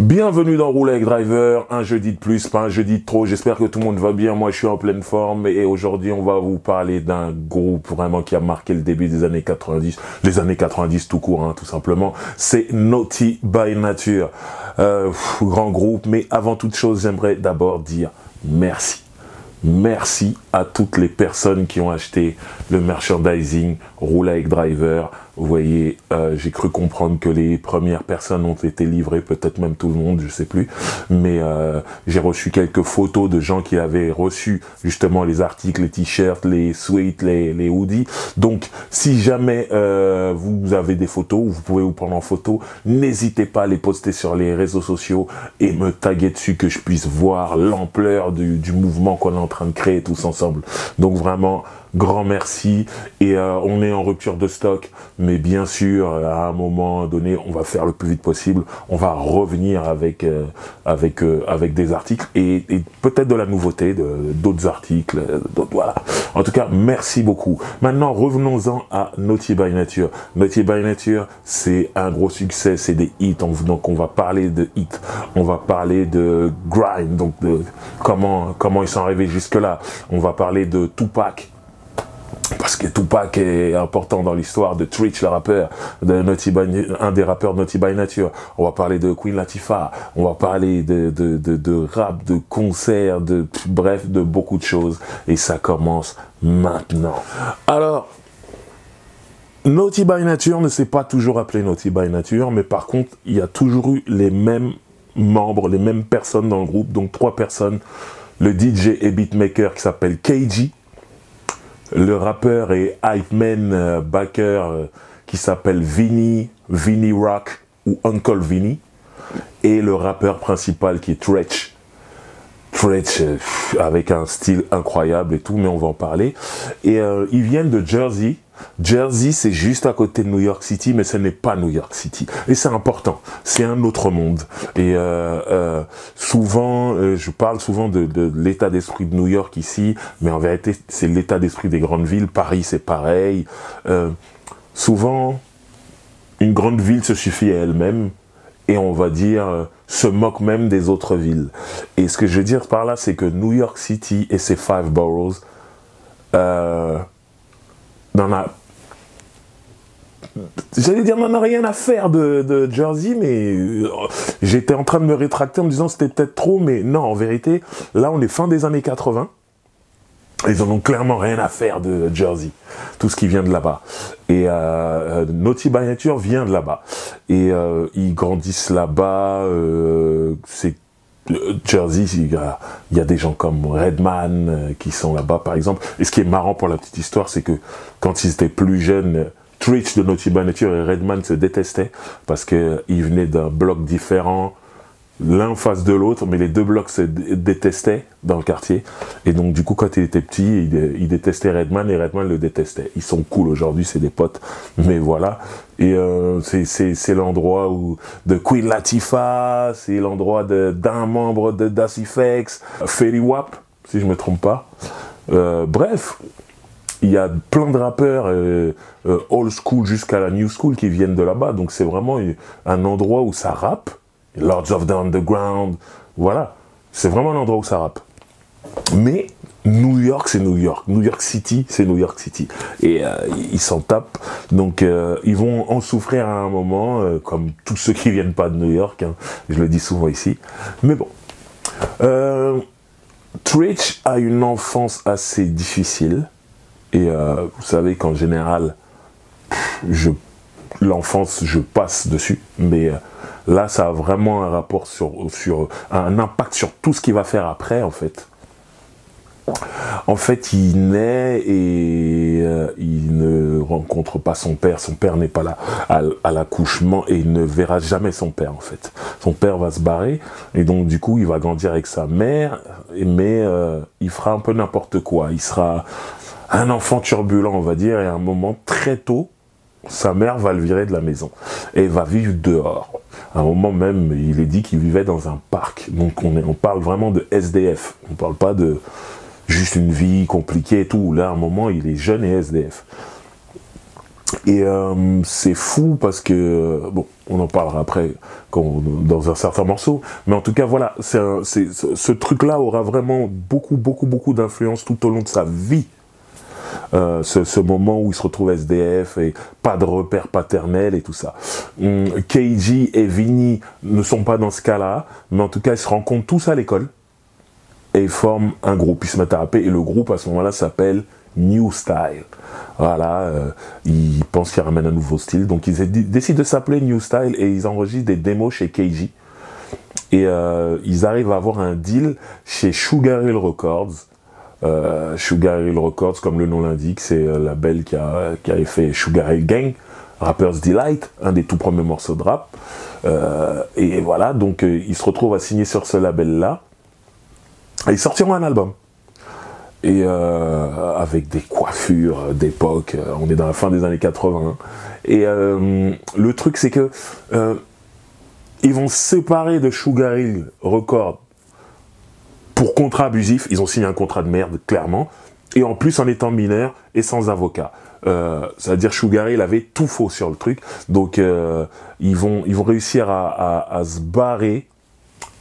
Bienvenue dans Roule avec Driver, un jeudi de plus, pas un jeudi de trop. J'espère que tout le monde va bien. Moi, je suis en pleine forme et aujourd'hui, on va vous parler d'un groupe vraiment qui a marqué le début des années 90, les années 90 tout court, hein, tout simplement. C'est Naughty by Nature, euh, grand groupe. Mais avant toute chose, j'aimerais d'abord dire merci. Merci à toutes les personnes qui ont acheté le merchandising Roule avec Driver. Vous voyez, euh, j'ai cru comprendre que les premières personnes ont été livrées, peut-être même tout le monde, je sais plus. Mais euh, j'ai reçu quelques photos de gens qui avaient reçu justement les articles, les t-shirts, les suites, les, hoodies. Donc, si jamais euh, vous avez des photos, vous pouvez vous prendre en photo, n'hésitez pas à les poster sur les réseaux sociaux et me taguer dessus que je puisse voir l'ampleur du mouvement qu'on est en train de créer tous ensemble. Donc vraiment, grand merci. Et euh, on est en rupture de stock, mais bien sûr, à un moment donné, on va faire le plus vite possible. On va revenir avec euh, avec euh, avec des articles et, peut-être de la nouveauté, d'autres articles. En tout cas, merci beaucoup. Maintenant, revenons-en à Naughty by Nature. Naughty by Nature, c'est un gros succès, c'est des hits. Donc, on va parler de hits. On va parler de grind, donc de comment comment ils sont arrivés jusque là. On va parler de Tupac parce que Tupac est important dans l'histoire de Twitch, le rappeur, de Naughty by, un des rappeurs Naughty by Nature. On va parler de Queen Latifah, on va parler de, de, de, de rap, de concerts, de bref, de beaucoup de choses. Et ça commence maintenant. Alors, Naughty by Nature ne s'est pas toujours appelé Naughty by Nature, mais par contre, il y a toujours eu les mêmes membres, les mêmes personnes dans le groupe, donc trois personnes. Le DJ et beatmaker qui s'appelle KG, le rappeur et hype man euh, backer euh, qui s'appelle Vinny, Vinny Rock ou Uncle Vinny, et le rappeur principal qui est Tretch. Tretch euh, avec un style incroyable et tout, mais on va en parler. Et ils viennent de Jersey. Jersey, c'est juste à côté de New York City, mais ce n'est pas New York City. Et c'est important. C'est un autre monde. Et euh, euh, souvent, euh, je parle souvent de, l'état d'esprit de New York ici, mais en vérité, c'est l'état d'esprit des grandes villes. Paris, c'est pareil. Souvent, une grande ville se suffit à elle-même et on va dire se moque même des autres villes. Et ce que je veux dire par là, c'est que New York City et ses five boroughs n'en a J'allais dire, n'en a rien à faire de, Jersey, mais euh, j'étais en train de me rétracter en me disant c'était peut-être trop, mais non, en vérité, là on est fin des années 80. Ils en ont clairement rien à faire de Jersey, tout ce qui vient de là-bas. Et euh, Naughty by Nature vient de là-bas. Et euh, ils grandissent là-bas. Euh, c'est Jersey, il y, a, des gens comme Redman euh, qui sont là-bas, par exemple. Et ce qui est marrant pour la petite histoire, c'est que quand ils étaient plus jeunes, Twitch de Naughty by Nature et Redman se détestaient parce qu'ils venaient d'un bloc différent, l'un face de l'autre, mais les deux blocs se détestaient dans le quartier. Et donc, du coup, quand il était petit, il, détestait Redman et Redman le détestait. Ils sont cool aujourd'hui, c'est des potes, mais voilà. Et euh, c'est l'endroit où de Queen Latifah, c'est l'endroit d'un membre de Dacifex, Fetty Wap, si je me trompe pas. Euh, bref, il y a plein de rappeurs euh, euh, old school jusqu'à la new school qui viennent de là-bas. Donc c'est vraiment un endroit où ça rappe. Lords of the Underground, voilà. C'est vraiment un endroit où ça rappe. Mais New York, c'est New York. New York City, c'est New York City. Et euh, ils s'en tapent. Donc, euh, ils vont en souffrir à un moment, euh, comme tous ceux qui viennent pas de New York. Hein. Je le dis souvent ici. Mais bon. Twitch a une enfance assez difficile. Et vous savez qu'en général, je l'enfance, je passe dessus. Mais là, ça a vraiment un rapport sur, un impact sur tout ce qu'il va faire après, en fait. En fait, il naît et euh, il ne rencontre pas son père. Son père n'est pas là à, à l'accouchement et il ne verra jamais son père, en fait. Son père va se barrer et donc, du coup, il va grandir avec sa mère, mais euh, il fera un peu n'importe quoi. Il sera un enfant turbulent, on va dire, et à un moment très tôt, sa mère va le virer de la maison et va vivre dehors. À un moment même, il est dit qu'il vivait dans un parc. Donc on, parle vraiment de SDF. On ne parle pas de juste une vie compliquée et tout. Là, à un moment, il est jeune et SDF. Et euh, c'est fou parce que, bon, on en parlera après dans un certain morceau, mais en tout cas, voilà, ce truc-là aura vraiment beaucoup, beaucoup, beaucoup d'influence tout au long de sa vie. Euh, ce, moment où il se retrouve SDF et pas de repère paternel et tout ça. Hum, Keiji et Vinny ne sont pas dans ce cas-là, mais en tout cas, ils se rencontrent tous à l'école et forment un groupe, ils se mettent à rapper et le groupe à ce moment-là s'appelle New Style. Voilà, euh, ils pensent qu'ils ramènent un nouveau style, donc ils décident de s'appeler New Style et ils enregistrent des démos chez Keiji. Et euh, ils arrivent à avoir un deal chez Sugar Hill Records, euh, Sugar Hill Records, comme le nom l'indique, c'est euh, la label qui a, fait Sugar Hill Gang, Rapper's Delight, un des tout premiers morceaux de rap. Euh, et voilà, donc ils se retrouvent à signer sur ce label-là. Et ils sortiront un album. Et avec des coiffures d'époque, on est dans la fin des années 80. Et le truc, c'est que ils vont se séparer de Sugar Hill Records pour contrat abusif, ils ont signé un contrat de merde, clairement. Et en plus, en étant mineur et sans avocat. Euh, C'est-à-dire, Sugar, il avait tout faux sur le truc. Donc, euh, ils, vont, ils vont réussir à, se barrer,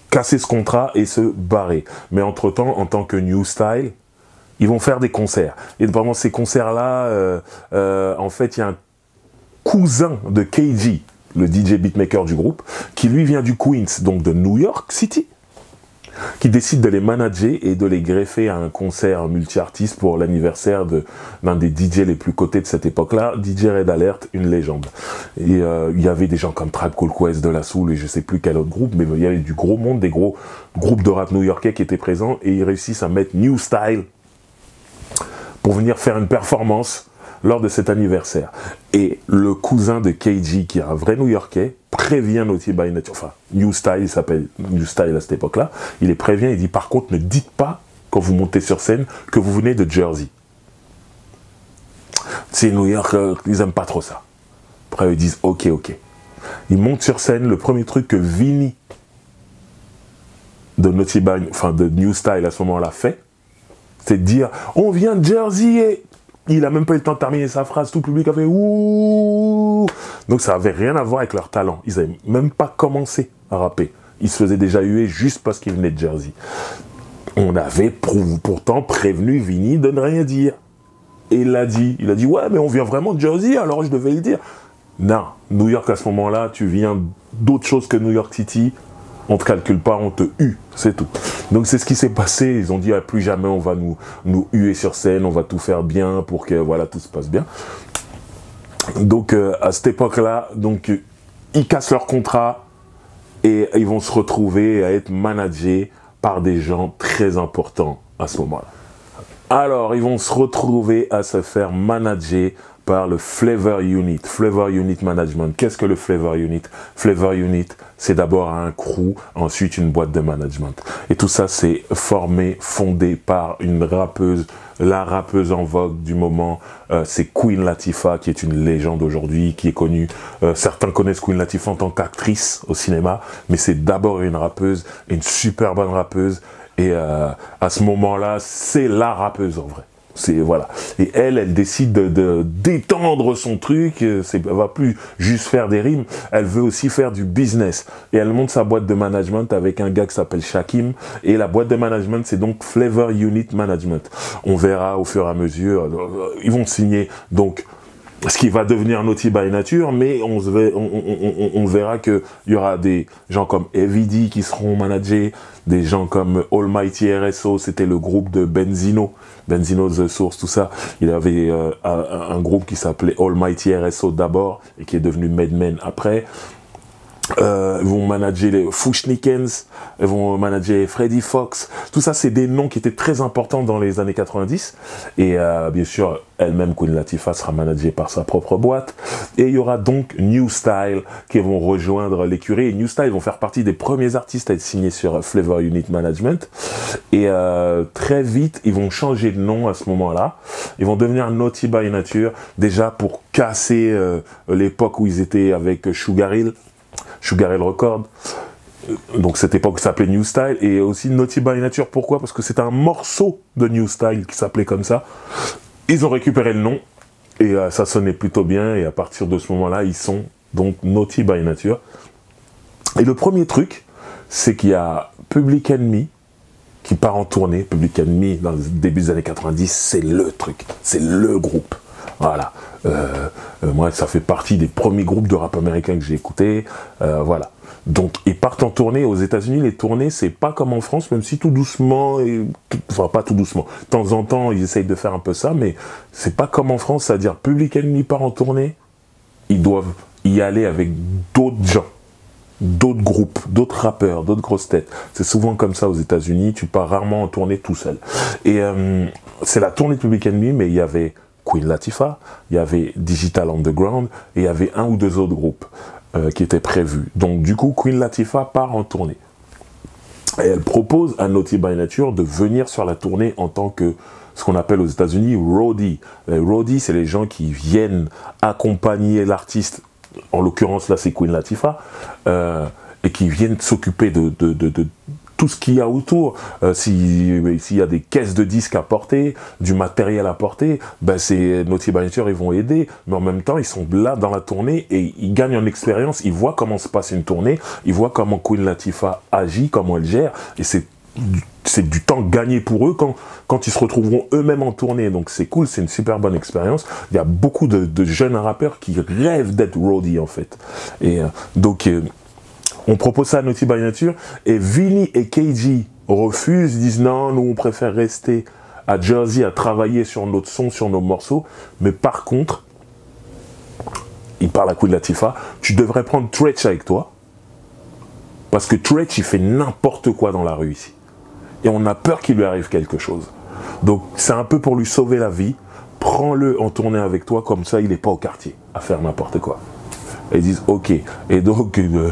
casser ce contrat et se barrer. Mais entre-temps, en tant que New Style, ils vont faire des concerts. Et pendant ces concerts-là, euh, en fait, il y a un cousin de KG, le DJ beatmaker du groupe, qui lui vient du Queens, donc de New York City qui décide de les manager et de les greffer à un concert multi-artiste pour l'anniversaire d'un des DJ les plus cotés de cette époque-là, DJ Red Alert, une légende. Et euh, il y avait des gens comme Tribe Called Quest, De La Soul et je sais plus quel autre groupe, mais il y avait du gros monde, des gros groupes de rap new-yorkais qui étaient présents et ils réussissent à mettre New Style pour venir faire une performance lors de cet anniversaire. Et le cousin de KG, qui est un vrai New-Yorkais, prévient Naughty by Nature, New Style, il s'appelle New Style à cette époque-là, il les prévient, il dit par contre ne dites pas quand vous montez sur scène que vous venez de Jersey. C'est New York, euh, ils aiment pas trop ça. Après ils disent ok ok. Ils montent sur scène, le premier truc que Vinny de Naughty by, enfin de New Style à ce moment-là fait, c'est dire on vient de Jersey et il a même pas eu le temps de terminer sa phrase, tout le public a fait ouh. Donc ça avait rien à voir avec leur talent. Ils avaient même pas commencé à rapper. Ils se faisaient déjà huer juste parce qu'ils venaient de Jersey. On avait pourtant prévenu Vinny de ne rien dire. Et il l'a dit. Il a dit ouais, mais on vient vraiment de Jersey, alors je devais le dire. Non, New York à ce moment-là, tu viens d'autre chose que New York City on te calcule pas, on te hue, c'est tout. Donc c'est ce qui s'est passé, ils ont dit ah, plus jamais on va nous, nous huer sur scène, on va tout faire bien pour que voilà tout se passe bien. Donc euh, à cette époque-là, donc ils cassent leur contrat et ils vont se retrouver à être managés par des gens très importants à ce moment-là. Alors, ils vont se retrouver à se faire manager par le Flavor Unit. Flavor Unit Management. Qu'est-ce que le Flavor Unit? Flavor Unit, c'est d'abord un crew, ensuite une boîte de management. Et tout ça, c'est formé, fondé par une rappeuse, la rappeuse en vogue du moment, euh, c'est Queen Latifah, qui est une légende aujourd'hui, qui est connue. Euh, certains connaissent Queen Latifah en tant qu'actrice au cinéma, mais c'est d'abord une rappeuse, une super bonne rappeuse. Et euh, à ce moment-là, c'est la rappeuse en vrai. C'est voilà. Et elle, elle décide de d'étendre son truc. C'est, elle va plus juste faire des rimes. Elle veut aussi faire du business. Et elle monte sa boîte de management avec un gars qui s'appelle Shakim. Et la boîte de management, c'est donc Flavor Unit Management. On verra au fur et à mesure. Euh, ils vont signer donc ce qui va devenir Naughty by Nature, mais on, verra qu'il y aura des gens comme Evidi qui seront managés, des gens comme Almighty RSO, c'était le groupe de Benzino, Benzino The Source, tout ça. Il avait euh, un, groupe qui s'appelait Almighty RSO d'abord et qui est devenu Madmen après. Euh, vont manager les Fushnikens, vont manager Freddy Fox. Tout ça, c'est des noms qui étaient très importants dans les années 90. Et euh, bien sûr, elle-même, Queen Latifah, sera managée par sa propre boîte. Et il y aura donc New Style qui vont rejoindre l'écurie. Et New Style vont faire partie des premiers artistes à être signés sur Flavor Unit Management. Et euh, très vite, ils vont changer de nom à ce moment-là. Ils vont devenir Naughty by Nature, déjà pour casser euh, l'époque où ils étaient avec Sugar Hill Sugar Hill Record. Donc cette époque s'appelait New Style et aussi Naughty by Nature. Pourquoi? Parce que c'est un morceau de New Style qui s'appelait comme ça. Ils ont récupéré le nom Et euh, ça sonnait plutôt bien. Et à partir de ce moment-là, ils sont donc Naughty by Nature. Et le premier truc, c'est qu'il y a Public Enemy qui part en tournée. Public Enemy, dans le début des années 90, c'est le truc. C'est le groupe. Voilà. Euh, euh, moi, ça fait partie des premiers groupes de rap américain que j'ai écouté. Euh, voilà. Donc, ils partent en tournée. Aux États-Unis, les tournées, c'est pas comme en France, même si tout doucement, enfin pas tout doucement. De temps en temps, ils essayent de faire un peu ça, mais c'est pas comme en France, c'est-à-dire Public Enemy part en tournée, ils doivent y aller avec d'autres gens d'autres groupes, d'autres rappeurs, d'autres grosses têtes. C'est souvent comme ça aux États-Unis, tu pars rarement en tournée tout seul. Et c'est la tournée de Public Enemy, mais il y avait Queen Latifah, il y avait Digital Underground et il y avait un ou deux autres groupes euh, qui étaient prévus. Donc du coup, Queen Latifah part en tournée. Et elle propose à Naughty by Nature de venir sur la tournée en tant que ce qu'on appelle aux États-Unis roadie. roadie, c'est les gens qui viennent accompagner l'artiste. En l'occurrence, là, c'est Queen Latifah. Euh, et qui viennent s'occuper de, tout ce qu'il y a autour. Euh, S'il y a des caisses de disques à porter, du matériel à porter, ben c'est Naughty by ils vont aider. Mais en même temps, ils sont là dans la tournée et ils gagnent en expérience. Ils voient comment se passe une tournée. Ils voient comment Queen Latifah agit, comment elle gère. Et c'est c'est du temps gagné pour eux quand, quand ils se retrouveront eux-mêmes en tournée. Donc c'est cool, c'est une super bonne expérience. Il y a beaucoup de, de jeunes rappeurs qui rêvent d'être roadie en fait. Et euh, donc euh, on propose ça à Naughty by Nature et Vinny et KG refusent, disent non, nous on préfère rester à Jersey à travailler sur notre son, sur nos morceaux. Mais par contre, il parle à coup de Latifa, tu devrais prendre Tretch avec toi. Parce que Tretch, il fait n'importe quoi dans la rue ici. Et on a peur qu'il lui arrive quelque chose. Donc c'est un peu pour lui sauver la vie. Prends-le en tournée avec toi, comme ça il n'est pas au quartier à faire n'importe quoi. Et ils disent ok. Et donc euh,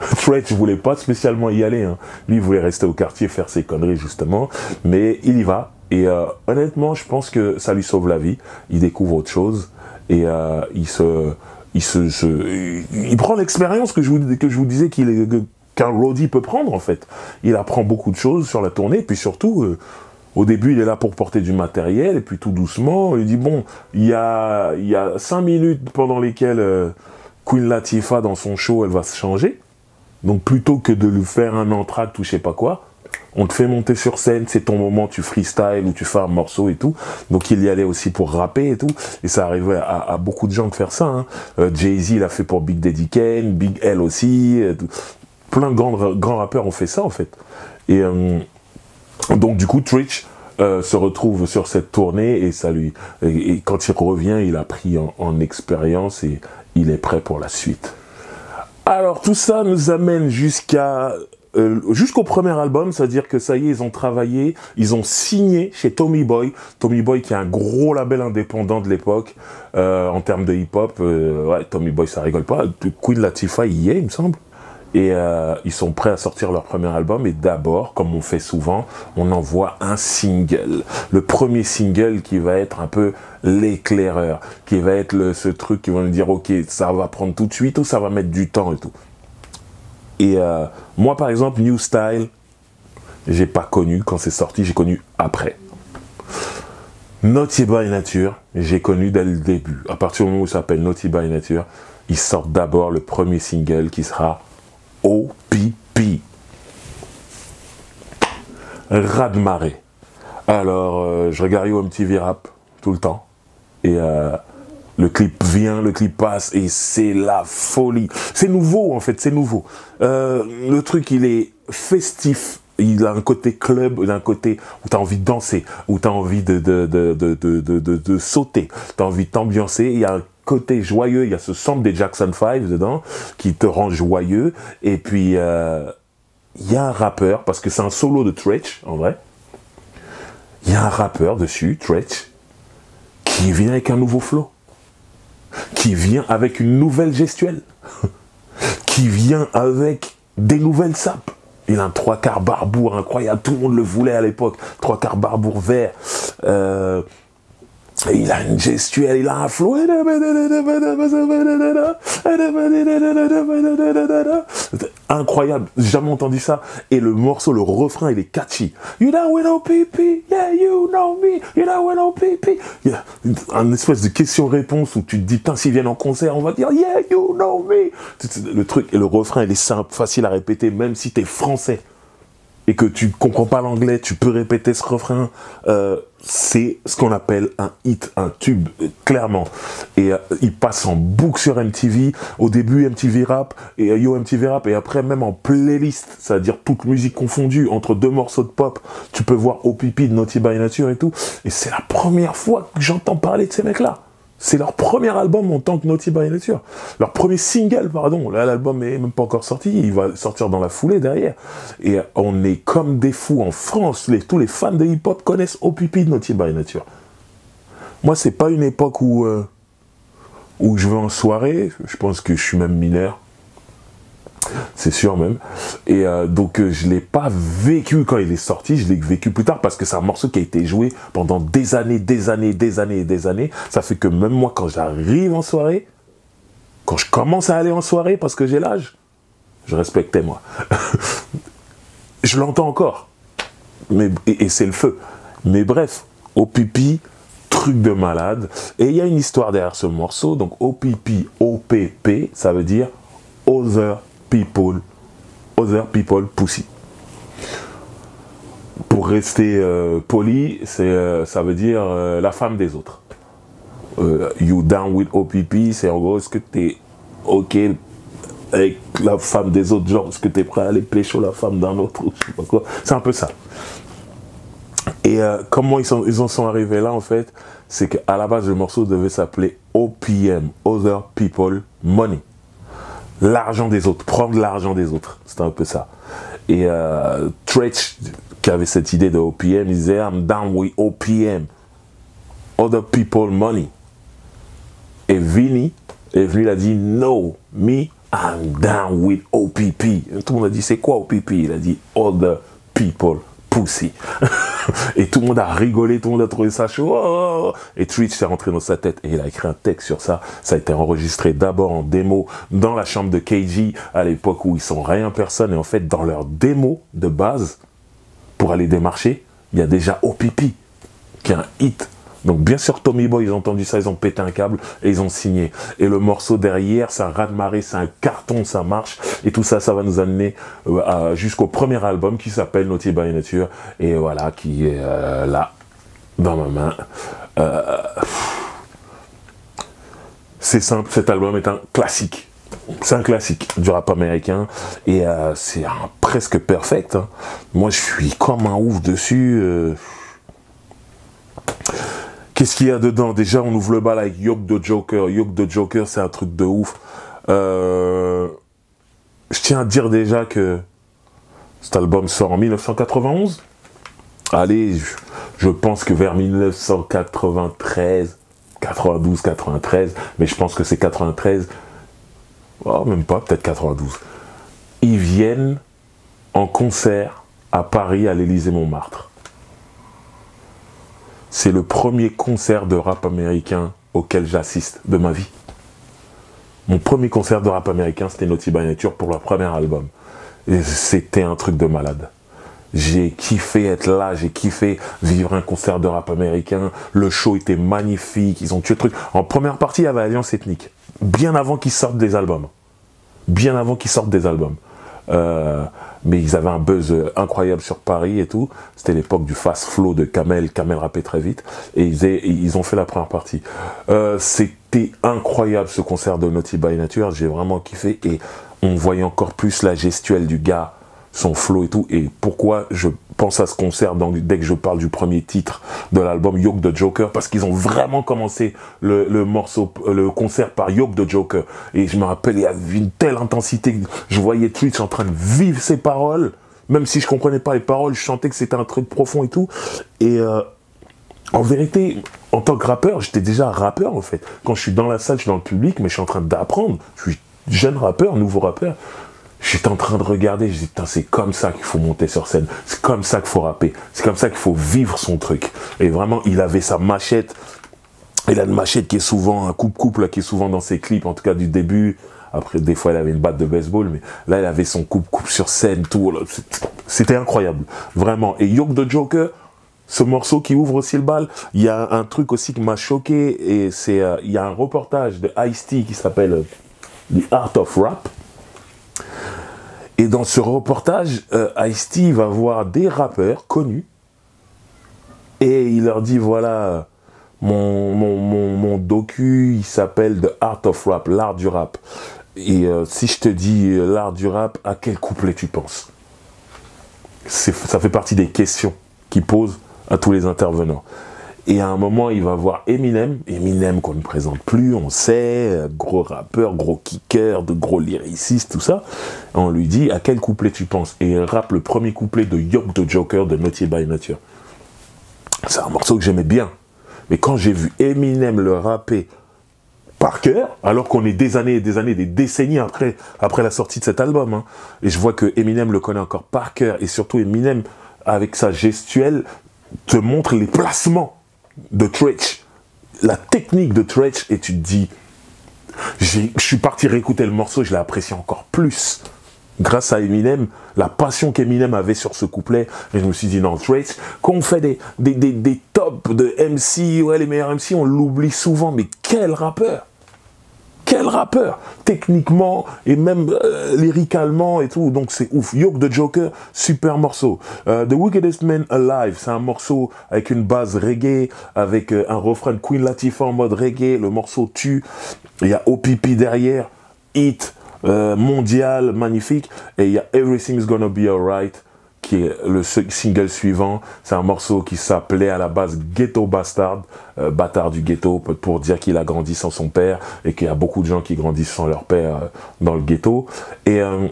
Fred voulait pas spécialement y aller. Hein. Lui, il voulait rester au quartier, faire ses conneries, justement. Mais il y va. Et euh, honnêtement, je pense que ça lui sauve la vie. Il découvre autre chose. Et euh, il se... Il, se, il prend l'expérience que je vous, que je vous disais qu'un roadie peut prendre, en fait. Il apprend beaucoup de choses sur la tournée. Puis surtout... Euh, au début, il est là pour porter du matériel, et puis tout doucement, il dit bon, il y a, il y a cinq minutes pendant lesquelles Queen Latifah dans son show, elle va se changer. Donc plutôt que de lui faire un entracte ou je sais pas quoi, on te fait monter sur scène, c'est ton moment, tu freestyle ou tu fais un morceau et tout. Donc il y allait aussi pour rapper et tout. Et ça arrivait à, beaucoup de gens de faire ça. Hein. Euh, Jay-Z l'a fait pour Big Daddy Kane, Big L aussi. plein de grands, grands rappeurs ont fait ça en fait. Et euh, donc du coup, Twitch euh, se retrouve sur cette tournée et ça quand il revient, il a pris en expérience et il est prêt pour la suite. Alors tout ça nous amène jusqu'à euh, jusqu'au premier album, c'est-à-dire que ça y est, ils ont travaillé, ils ont signé chez Tommy Boy, Tommy Boy qui est un gros label indépendant de l'époque euh, en termes de hip-hop. Euh, ouais, Tommy Boy, ça rigole pas. Queen Latifah y est, il me semble. Et euh, ils sont prêts à sortir leur premier album. Et d'abord, comme on fait souvent, on envoie un single. Le premier single qui va être un peu l'éclaireur, qui va être le, ce truc qui va nous dire, ok, ça va prendre tout de suite ou ça va mettre du temps et tout. Et euh, moi, par exemple, New Style, j'ai pas connu quand c'est sorti, j'ai connu après. Naughty by Nature, j'ai connu dès le début. À partir du moment où ça s'appelle Naughty by Nature, ils sortent d'abord le premier single qui sera OPP. Rat de marée. Alors, euh, je regarde un petit Rap tout le temps. Et euh, le clip vient, le clip passe, et c'est la folie. C'est nouveau, en fait, c'est nouveau. Euh, le truc, il est festif. Il a un côté club, il a un côté où tu as envie de danser, où tu as envie de, de, de, de, de sauter, tu as envie de t'ambiancer. Il un côté joyeux, il y a ce sample des Jackson 5 dedans qui te rend joyeux. Et puis, euh, il y a un rappeur, parce que c'est un solo de Tretch, en vrai. Il y a un rappeur dessus, Tretch, qui vient avec un nouveau flow. Qui vient avec une nouvelle gestuelle. qui vient avec des nouvelles sapes. Il a un trois quarts barbour incroyable. Tout le monde le voulait à l'époque. Trois quarts barbour vert. Euh, il a une gestuelle, il a un flow. incroyable, jamais entendu ça. Et le morceau, le refrain, il est catchy. You know when OPP, yeah, you know me, you know when OPP. Il y a un espèce de question-réponse où tu te dis, putain, s'ils viennent en concert, on va dire, yeah, you know me. Le truc, le refrain, il est simple, facile à répéter, même si t'es français et que tu comprends pas l'anglais, tu peux répéter ce refrain. Euh, c'est ce qu'on appelle un hit, un tube, clairement. Et euh, il passe en boucle sur MTV. Au début, MTV Rap et euh, Yo MTV Rap, et après même en playlist, c'est-à-dire toute musique confondue entre deux morceaux de pop. Tu peux voir OPP de Naughty by Nature et tout. Et c'est la première fois que j'entends parler de ces mecs-là. C'est leur premier album en tant que Naughty by Nature. Leur premier single, pardon. Là, l'album est même pas encore sorti. Il va sortir dans la foulée derrière. Et on est comme des fous en France. Tous les fans de hip-hop connaissent OPP de Naughty by Nature. Moi, c'est pas une époque où, euh, où je vais en soirée. Je pense que je suis même mineur c'est sûr même. Et euh, donc euh, je l'ai pas vécu quand il est sorti, je l'ai vécu plus tard parce que c'est un morceau qui a été joué pendant des années, des années, des années et des années. Ça fait que même moi quand j'arrive en soirée, quand je commence à aller en soirée parce que j'ai l'âge, je respectais moi. je l'entends encore. Mais, et, c'est le feu. Mais bref, au pipi, truc de malade. Et il y a une histoire derrière ce morceau. Donc OPP, OPP, ça veut dire Other people, other people pussy. Pour rester euh, poli, euh, ça veut dire euh, la femme des autres. you down with OPP, c'est en gros, est-ce que tu es OK avec la femme des autres, genre, est-ce que tu es prêt à aller pécho la femme d'un autre. C'est un peu ça. Et comment ils, sont, ils en sont arrivés là, en fait, c'est qu'à la base, le morceau devait s'appeler OPM, Other People Money l'argent des autres, prendre l'argent des autres. C'était un peu ça. Et euh, Tretch, qui avait cette idée de OPM, disait I'm down with OPM. Other people money. Et Vinny est il a dit No, me, I'm down with OPP. tout le monde a dit C'est quoi OPP Il a dit Other people pussy. et tout le monde a rigolé, tout le monde a trouvé ça chaud. Oh, oh, oh. Et Twitch s'est rentré dans sa tête et il a écrit un texte sur ça. Ça a été enregistré d'abord en démo dans la chambre de KG à l'époque où ils sont rien personne. Et en fait, dans leur démo de base, pour aller démarcher, il y a déjà OPP, qui est un hit donc bien sûr Tommy Boy, ils ont entendu ça, ils ont pété un câble et ils ont signé. Et le morceau derrière, ça raz de marée, c'est un carton, ça marche. Et tout ça, ça va nous amener euh, jusqu'au premier album qui s'appelle Naughty by Nature. Et voilà, qui est euh, là, dans ma main. Euh, c'est simple, cet album est un classique. C'est un classique du rap américain et c'est presque perfect. Hein. Moi, je suis comme un ouf dessus. Qu'est-ce qu'il y a dedans? Déjà, on ouvre le bal avec Yoke de Joker. Yoke de Joker, c'est un truc de ouf. Euh, je tiens à dire déjà que cet album sort en 1991. Allez, je, pense que vers 1993, 92, 93, mais je pense que c'est 93, oh, même pas, peut-être 92. Ils viennent en concert à Paris, à l'Élysée-Montmartre c'est le premier concert de rap américain auquel j'assiste de ma vie. Mon premier concert de rap américain, c'était Naughty by Nature pour leur premier album. Et c'était un truc de malade. J'ai kiffé être là, j'ai kiffé vivre un concert de rap américain. Le show était magnifique, ils ont tué le truc. En première partie, il y avait Alliance Ethnique. Bien avant qu'ils sortent des albums. Bien avant qu'ils sortent des albums. Euh, mais ils avaient un buzz incroyable sur Paris et tout. C'était l'époque du fast flow de Kamel. Kamel rappait très vite. Et ils, ont fait la première partie. Euh, c'était incroyable ce concert de Naughty by Nature. J'ai vraiment kiffé. Et on voyait encore plus la gestuelle du gars son flow et tout. Et pourquoi je pense à ce concert dès que je parle du premier titre de l'album Yoke the Joker Parce qu'ils ont vraiment commencé le, morceau, le concert par Yoke the Joker. Et je me rappelle, il y avait une telle intensité. Je voyais Twitch en train de vivre ses paroles. Même si je comprenais pas les paroles, je chantais que c'était un truc profond et tout. Et euh, en vérité, en tant que rappeur, j'étais déjà rappeur en fait. Quand je suis dans la salle, je suis dans le public, mais je suis en train d'apprendre. Je suis jeune rappeur, nouveau rappeur. J'étais en train de regarder, je dis, c'est comme ça qu'il faut monter sur scène, c'est comme ça qu'il faut rapper, c'est comme ça qu'il faut vivre son truc. Et vraiment, il avait sa machette, Il a une machette qui est souvent, un coupe-coupe, qui est souvent dans ses clips, en tout cas du début. Après, des fois, il avait une batte de baseball, mais là, il avait son coupe-coupe sur scène, tout. C'était incroyable, vraiment. Et Yoke the Joker, ce morceau qui ouvre aussi le bal, il y a un truc aussi qui m'a choqué, et c'est, euh, il y a un reportage de Ice-T qui s'appelle euh, The Art of Rap. Et dans ce reportage, euh, Ice-T va voir des rappeurs connus, et il leur dit, voilà, mon, docu, il s'appelle The Art of Rap, l'art du rap. Et euh, si je te dis euh, l'art du rap, à quel couplet tu penses? Ça fait partie des questions qu'il pose à tous les intervenants. Et à un moment, il va voir Eminem, Eminem qu'on ne présente plus, on sait, gros rappeur, gros kicker, de gros lyriciste, tout ça. on lui dit à quel couplet tu penses? Et il rappe le premier couplet de Yoke the Joker de Naughty by Nature. C'est un morceau que j'aimais bien. Mais quand j'ai vu Eminem le rapper par cœur, alors qu'on est des années et des années, des décennies après, après la sortie de cet album. Hein. Et je vois que Eminem le connaît encore par cœur. Et surtout, Eminem, avec sa gestuelle, te montre les placements de Tretch. La technique de Tretch. Et tu te dis, je suis parti réécouter le morceau, je l'ai apprécié encore plus grâce à Eminem, la passion qu'Eminem avait sur ce couplet. Et je me suis dit, non, Trace, quand on fait des, des, des, des tops de MC, ouais, les meilleurs MC, on l'oublie souvent, mais quel rappeur quel rappeur Techniquement et même euh, lyricalement et tout. Donc c'est ouf. Yoke the Joker, super morceau. Euh, the Wickedest Man Alive, c'est un morceau avec une base reggae, avec euh, un refrain de Queen Latifah en mode reggae. Le morceau tue. Il y a OPP derrière. Hit. mondial, magnifique. Et il y a Everything's Gonna Be Alright qui est le single suivant. C'est un morceau qui s'appelait à la base Ghetto Bastard, euh, bâtard du ghetto, pour dire qu'il a grandi sans son père et qu'il y a beaucoup de gens qui grandissent sans leur père euh, dans le ghetto. Et euh,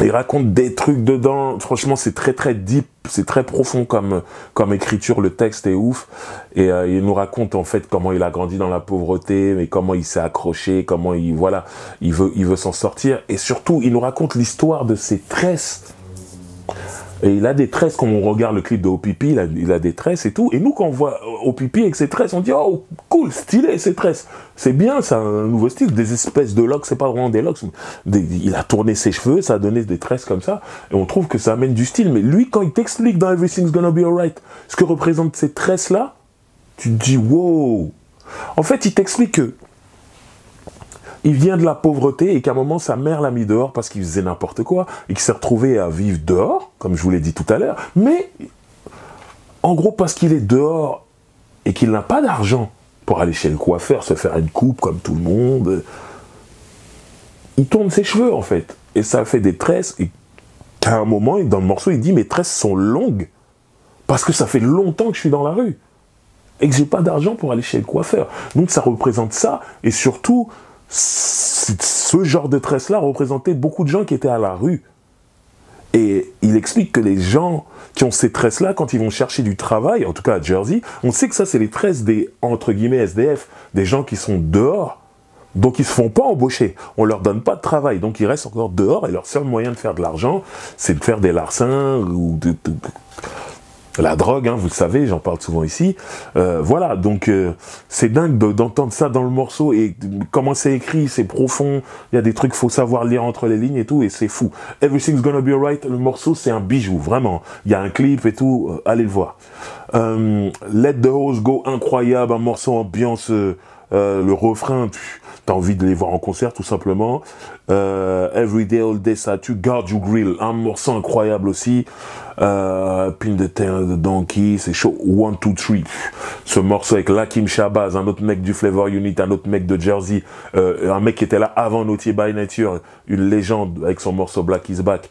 il raconte des trucs dedans. Franchement, c'est très très deep, c'est très profond comme comme écriture. Le texte est ouf et il nous raconte en fait comment il a grandi dans la pauvreté, mais comment il s'est accroché, comment il voilà, il veut il veut s'en sortir et surtout il nous raconte l'histoire de ses tresses et il a des tresses, quand on regarde le clip de OPP, il a, des tresses et tout. Et nous, quand on voit OPP avec ses tresses, on dit Oh, cool, stylé ses tresses. C'est bien, c'est un nouveau style. Des espèces de locks, c'est pas vraiment des locks. il a tourné ses cheveux, ça a donné des tresses comme ça. Et on trouve que ça amène du style. Mais lui, quand il t'explique dans Everything's Gonna Be Alright ce que représentent ces tresses-là, tu te dis Wow En fait, il t'explique que il vient de la pauvreté et qu'à un moment sa mère l'a mis dehors parce qu'il faisait n'importe quoi et qu'il s'est retrouvé à vivre dehors, comme je vous l'ai dit tout à l'heure, mais en gros parce qu'il est dehors et qu'il n'a pas d'argent pour aller chez le coiffeur, se faire une coupe comme tout le monde, il tourne ses cheveux en fait et ça fait des tresses et qu'à un moment dans le morceau il dit mes tresses sont longues parce que ça fait longtemps que je suis dans la rue et que j'ai pas d'argent pour aller chez le coiffeur. Donc ça représente ça et surtout ce genre de tresse-là représentait beaucoup de gens qui étaient à la rue. Et il explique que les gens qui ont ces tresses-là, quand ils vont chercher du travail, en tout cas à Jersey, on sait que ça, c'est les tresses des, entre guillemets, SDF, des gens qui sont dehors, donc ils se font pas embaucher. On leur donne pas de travail, donc ils restent encore dehors, et leur seul moyen de faire de l'argent, c'est de faire des larcins, ou de la drogue, hein, vous le savez, j'en parle souvent ici. Euh, voilà, donc euh, c'est dingue d'entendre ça dans le morceau et comment c'est écrit, c'est profond. Il y a des trucs, faut savoir lire entre les lignes et tout, et c'est fou. Everything's gonna be alright. Le morceau, c'est un bijou, vraiment. Il y a un clip et tout, euh, allez le voir. Let the Hose Go, incroyable, un morceau ambiance. le refrain, t'as envie de les voir en concert tout simplement. Euh, Everyday All Day tu Guard You Grill, un morceau incroyable aussi. Euh, Pin de terre de Donkey, c'est chaud. One, two, three. Ce morceau avec Lakim Shabazz, un autre mec du Flavor Unit, un autre mec de Jersey, euh, un mec qui était là avant Naughty by Nature, une légende avec son morceau Black is Back.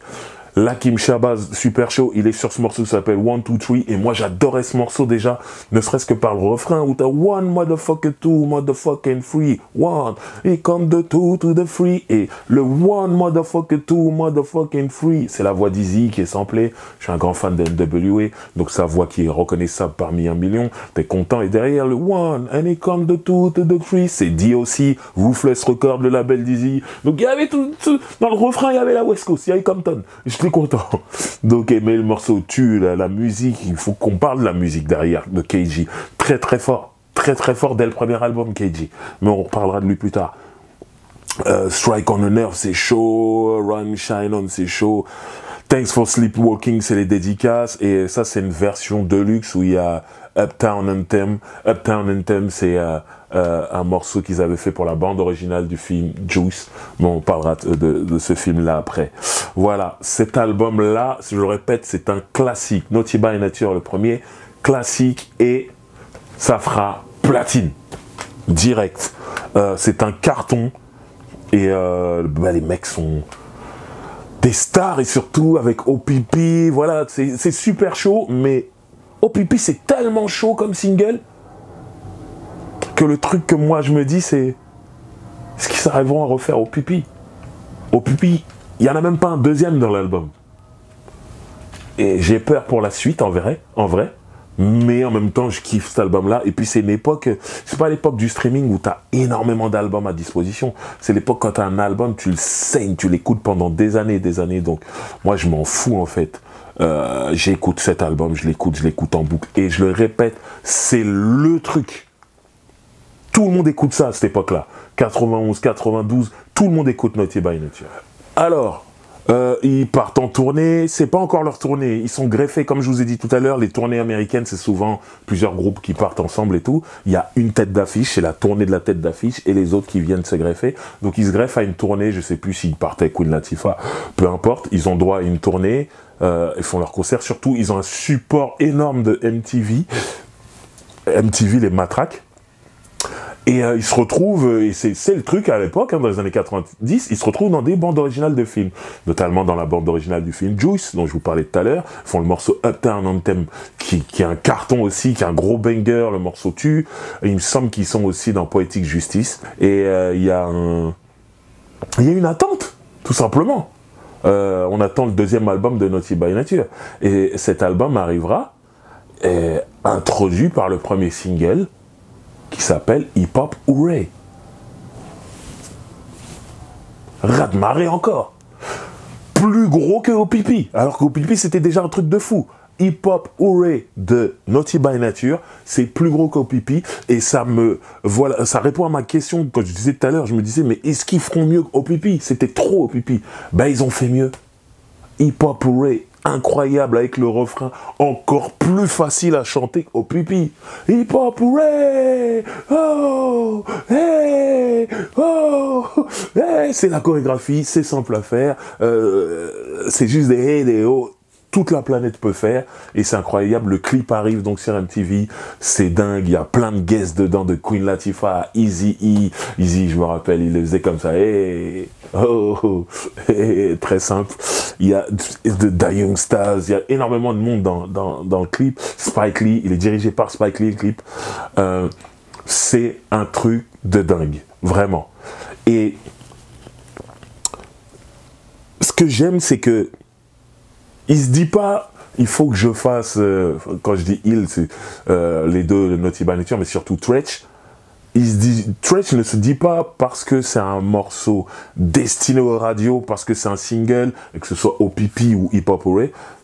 Lakim Shabazz, super chaud, il est sur ce morceau qui s'appelle One, Two, Three, et moi j'adorais ce morceau déjà, ne serait-ce que par le refrain où t'as One motherfucker two, motherfucking free, one, et come the two to the free, et le One motherfucker two, motherfucking free, c'est la voix d'Izzy qui est samplée, je suis un grand fan de NWA, donc sa voix qui est reconnaissable parmi un million, t'es content, et derrière le One, and it come the two to the free, c'est dit aussi, Ruthless Record, le label d'Izzy, donc il y avait tout, dans le refrain il y avait la West Coast, il y avait Compton, content. Donc, mais le morceau tue, la, musique, il faut qu'on parle de la musique derrière de KG. Très, très fort. très très fort dès le premier album, KG. Mais on reparlera de lui plus tard. Euh, Strike on the Nerve, c'est chaud. Run Shine On, c'est chaud. Thanks for Sleepwalking, c'est les dédicaces. Et ça, c'est une version deluxe où il y a Uptown Anthem. Uptown Anthem, c'est euh, euh, un morceau qu'ils avaient fait pour la bande originale du film Juice. Bon, on parlera de, ce film-là après. Voilà, cet album-là, je le répète, c'est un classique. Naughty by Nature, le premier, classique, et ça fera platine. Direct. Euh, c'est un carton. Et euh, bah, les mecs sont des stars et surtout avec OPP, voilà, c'est super chaud, mais OPP c'est tellement chaud comme single que le truc que moi je me dis c'est est-ce qu'ils arriveront à refaire OPP OPP, il n'y en a même pas un deuxième dans l'album. Et j'ai peur pour la suite en vrai, en vrai. Mais en même temps, je kiffe cet album-là. Et puis, c'est une époque, c'est pas l'époque du streaming où tu énormément d'albums à disposition. C'est l'époque quand tu as un album, tu le saignes, tu l'écoutes pendant des années et des années. Donc, moi, je m'en fous, en fait. Euh, j'écoute cet album, je l'écoute, je l'écoute en boucle. Et je le répète, c'est le truc. Tout le monde écoute ça à cette époque-là. 91, 92, tout le monde écoute Naughty by Nature. Alors, euh, ils partent en tournée, c'est pas encore leur tournée, ils sont greffés, comme je vous ai dit tout à l'heure, les tournées américaines, c'est souvent plusieurs groupes qui partent ensemble et tout. Il y a une tête d'affiche, c'est la tournée de la tête d'affiche, et les autres qui viennent se greffer. Donc ils se greffent à une tournée, je sais plus s'ils partent avec Queen Latifah, peu importe, ils ont droit à une tournée, euh, ils font leur concert, surtout ils ont un support énorme de MTV, MTV les matraques, et euh, il se retrouve, euh, et c'est le truc à l'époque, hein, dans les années 90, il se retrouve dans des bandes originales de films, notamment dans la bande originale du film Juice, dont je vous parlais tout à l'heure, font le morceau Uptown Anthem, qui, qui est un carton aussi, qui est un gros banger, le morceau tue, il me semble qu'ils sont aussi dans Poetic Justice, et euh, il y a un... Il y a une attente, tout simplement. on attend le deuxième album de Naughty by Nature, et cet album arrivera, introduit par le premier single, s'appelle Hip Hop Hooray. Rat encore. Plus gros que Opipi. Alors qu'Opipi c'était déjà un truc de fou. Hip Hop Hooray de Naughty by Nature, c'est plus gros qu'Opipi et ça me voilà, ça répond à ma question quand je disais tout à l'heure, je me disais mais est-ce qu'ils feront mieux qu'Opipi C'était trop Opipi. Ben ils ont fait mieux. Hip Hop Hooray incroyable avec le refrain encore plus facile à chanter au pipi. Hip hop, hooray! Oh! Hey! Oh! Hey! C'est la chorégraphie, c'est simple à faire. Euh, c'est juste des hey, des oh toute la planète peut faire et c'est incroyable. Le clip arrive donc sur MTV, c'est dingue. Il y a plein de guests dedans de Queen Latifah, Easy E, Easy, je me rappelle, il le faisait comme ça. Hey, oh, oh, très simple. Il y a de Young Stars, il y a énormément de monde dans, dans, dans, le clip. Spike Lee, il est dirigé par Spike Lee le clip. Euh, c'est un truc de dingue, vraiment. Et ce que j'aime, c'est que il se dit pas, il faut que je fasse, euh, quand je dis il, c'est euh, les deux Naughty by Nature, mais surtout Tretch. Il se dit, Tretch ne se dit pas parce que c'est un morceau destiné aux radios, parce que c'est un single, que ce soit OPP ou Hip Hop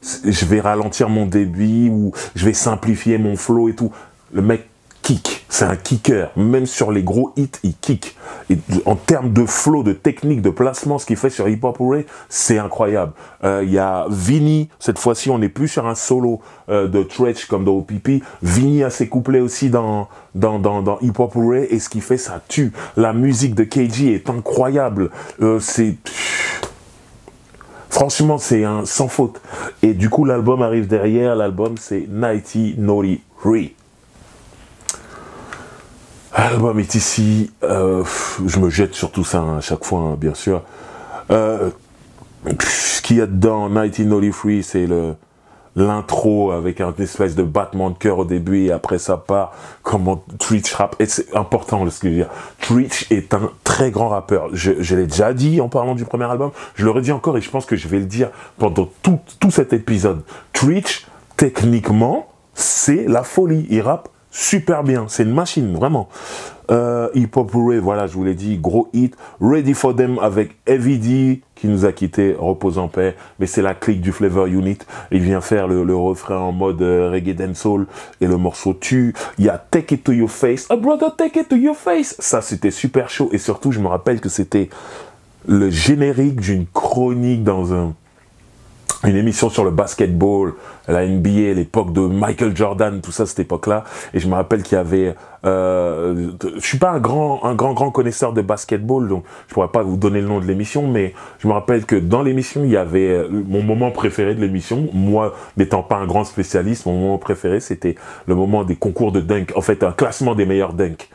je vais ralentir mon débit ou je vais simplifier mon flow et tout. Le mec C'est un kicker. Même sur les gros hits, il kick. En termes de flow, de technique, de placement, ce qu'il fait sur Hip Hop Hooray, c'est incroyable. Euh, il y a Vinny, cette fois-ci, on n'est plus sur un solo euh, de Tretch comme dans OPP. Vinny a ses couplets aussi dans, dans, dans, dans Hip Hop Hooray, et ce qu'il fait, ça tue. La musique de KG est incroyable. Euh, c'est... Franchement, c'est un sans faute. Et du coup, l'album arrive derrière. L'album, c'est Nighty Naughty Free. L'album est ici. Euh, je me jette sur tout ça hein, à chaque fois, hein, bien sûr. Euh, ce qu'il y a dedans, 1903, c'est le l'intro avec un espèce de battement de cœur au début et après ça part. Comment Twitch rap et c'est important ce que je veux dire. Twitch est un très grand rappeur. Je, l'ai déjà dit en parlant du premier album. Je le redis encore et je pense que je vais le dire pendant tout, tout cet épisode. Twitch techniquement c'est la folie. Il rappe super bien. C'est une machine, vraiment. Euh, Hip Hop Hooray, voilà, je vous l'ai dit, gros hit. Ready for Them avec Heavy qui nous a quitté, repose en paix. Mais c'est la clique du Flavor Unit. Il vient faire le, refrain en mode euh, reggae dancehall et le morceau tue. Il y a Take It to Your Face. A brother, take it to your face. Ça, c'était super chaud. Et surtout, je me rappelle que c'était le générique d'une chronique dans un une émission sur le basketball, la NBA, l'époque de Michael Jordan, tout ça, cette époque-là. Et je me rappelle qu'il y avait, euh, je suis pas un grand, un grand, grand connaisseur de basketball, donc je pourrais pas vous donner le nom de l'émission, mais je me rappelle que dans l'émission, il y avait euh, mon moment préféré de l'émission. Moi, n'étant pas un grand spécialiste, mon moment préféré, c'était le moment des concours de dunk. En fait, un classement des meilleurs dunks.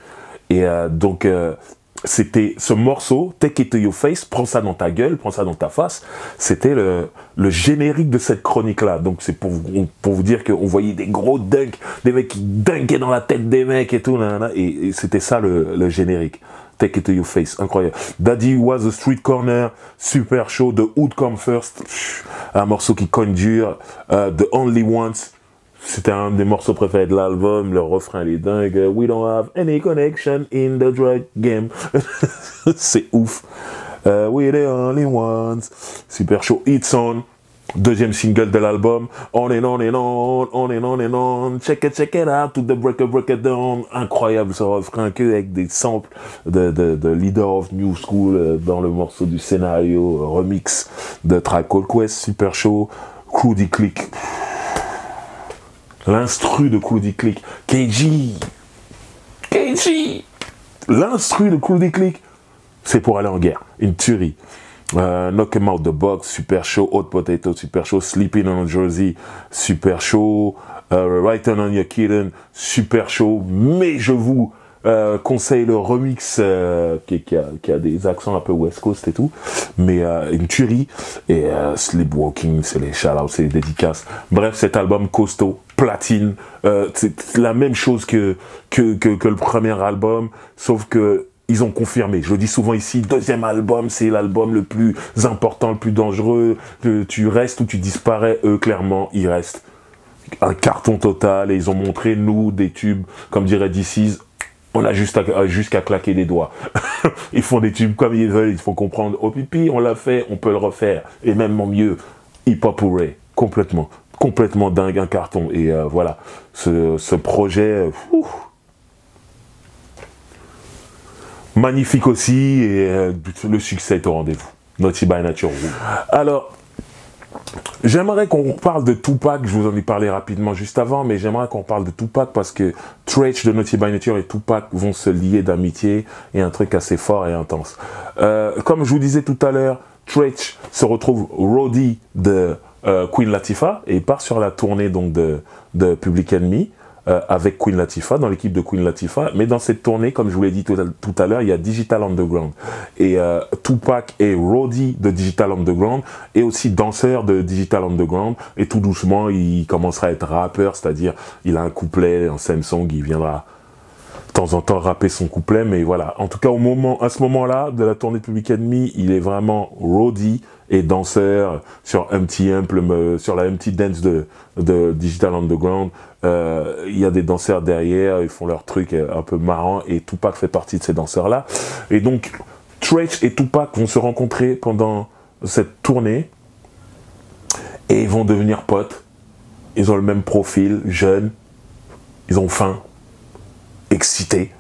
Et euh, donc, euh, c'était ce morceau, Take It To Your Face, prends ça dans ta gueule, prends ça dans ta face, c'était le, le, générique de cette chronique-là. Donc c'est pour, pour vous dire qu'on voyait des gros dunks, des mecs qui dunkaient dans la tête des mecs et tout, et, c'était ça le, le, générique. Take It To Your Face, incroyable. Daddy Was a Street Corner, super show, The Hood Come First, un morceau qui conduire, uh, The Only Ones, c'était un des morceaux préférés de l'album, le refrain est dingue. We don't have any connection in the drug game. c'est ouf. Uh, we the only ones. Super chaud. It's on. Deuxième single de l'album. On and on and on, on and on and on. Check it, check it out, to the break it, break it down. Incroyable ce refrain que avec des samples de, de, de Leader of New School euh, dans le morceau du scénario euh, remix de Track Call Quest. Super chaud. Crudy Click L'instru de Claudie Click. KG. KG. L'instru de Claudie Click. C'est pour aller en guerre. Une tuerie. Euh, knock him out the box, super chaud. Hot potato, super chaud. Sleeping on Jersey, super chaud. Uh, Writing on your kitten, super chaud. Mais je vous euh, conseille le remix euh, qui, a, qui, a, des accents un peu West Coast et tout, mais euh, une tuerie. Et euh, Sleepwalking, c'est les shout c'est les dédicaces. Bref, cet album costaud, platine, euh, c'est la même chose que que, que, le premier album, sauf que ils ont confirmé. Je le dis souvent ici, deuxième album, c'est l'album le plus important, le plus dangereux. Tu restes ou tu disparais, eux, clairement, ils restent un carton total et ils ont montré, nous, des tubes, comme dirait DC's, on a juste jusqu'à claquer des doigts. ils font des tubes comme ils veulent, ils font comprendre au pipi, on l'a fait, on peut le refaire. Et même mieux, hip hop hooray, complètement, complètement dingue, un carton. Et euh, voilà, ce, projet, magnifique aussi, et euh, le succès est au rendez-vous. Naughty by Nature. Alors, J'aimerais qu'on parle de Tupac, je vous en ai parlé rapidement juste avant, mais j'aimerais qu'on parle de Tupac parce que Tretch de Naughty by Nature et Tupac vont se lier d'amitié et un truc assez fort et intense. Euh, comme je vous disais tout à l'heure, Tretch se retrouve Roddy de euh, Queen Latifah et part sur la tournée donc de, de Public Enemy. Euh, avec Queen Latifah, dans l'équipe de Queen Latifah. Mais dans cette tournée, comme je vous l'ai dit tout à, l'heure, il y a Digital Underground. Et euh, Tupac est Roddy de Digital Underground et aussi danseur de Digital Underground. Et tout doucement, il commencera à être rappeur, c'est-à-dire il a un couplet en Samsung, il viendra de temps en temps rapper son couplet, mais voilà. En tout cas, au moment, à ce moment-là de la tournée de Public Enemy, il est vraiment Roddy et danseur sur Empty Ample, sur la Empty Dance de, de Digital Underground. Euh, il y a des danseurs derrière, ils font leur truc un peu marrant et Tupac fait partie de ces danseurs-là. Et donc, Tretch et Tupac vont se rencontrer pendant cette tournée et ils vont devenir potes. Ils ont le même profil, jeunes, ils ont faim, excités.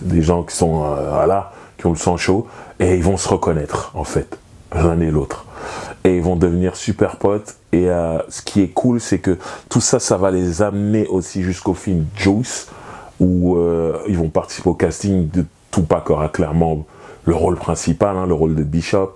Des gens qui sont, euh, voilà, qui ont le sang chaud et ils vont se reconnaître en fait l'un et l'autre. Et ils vont devenir super potes. Et euh, ce qui est cool, c'est que tout ça, ça va les amener aussi jusqu'au film Juice, où euh, ils vont participer au casting de Tupac aura clairement le rôle principal, hein, le rôle de Bishop.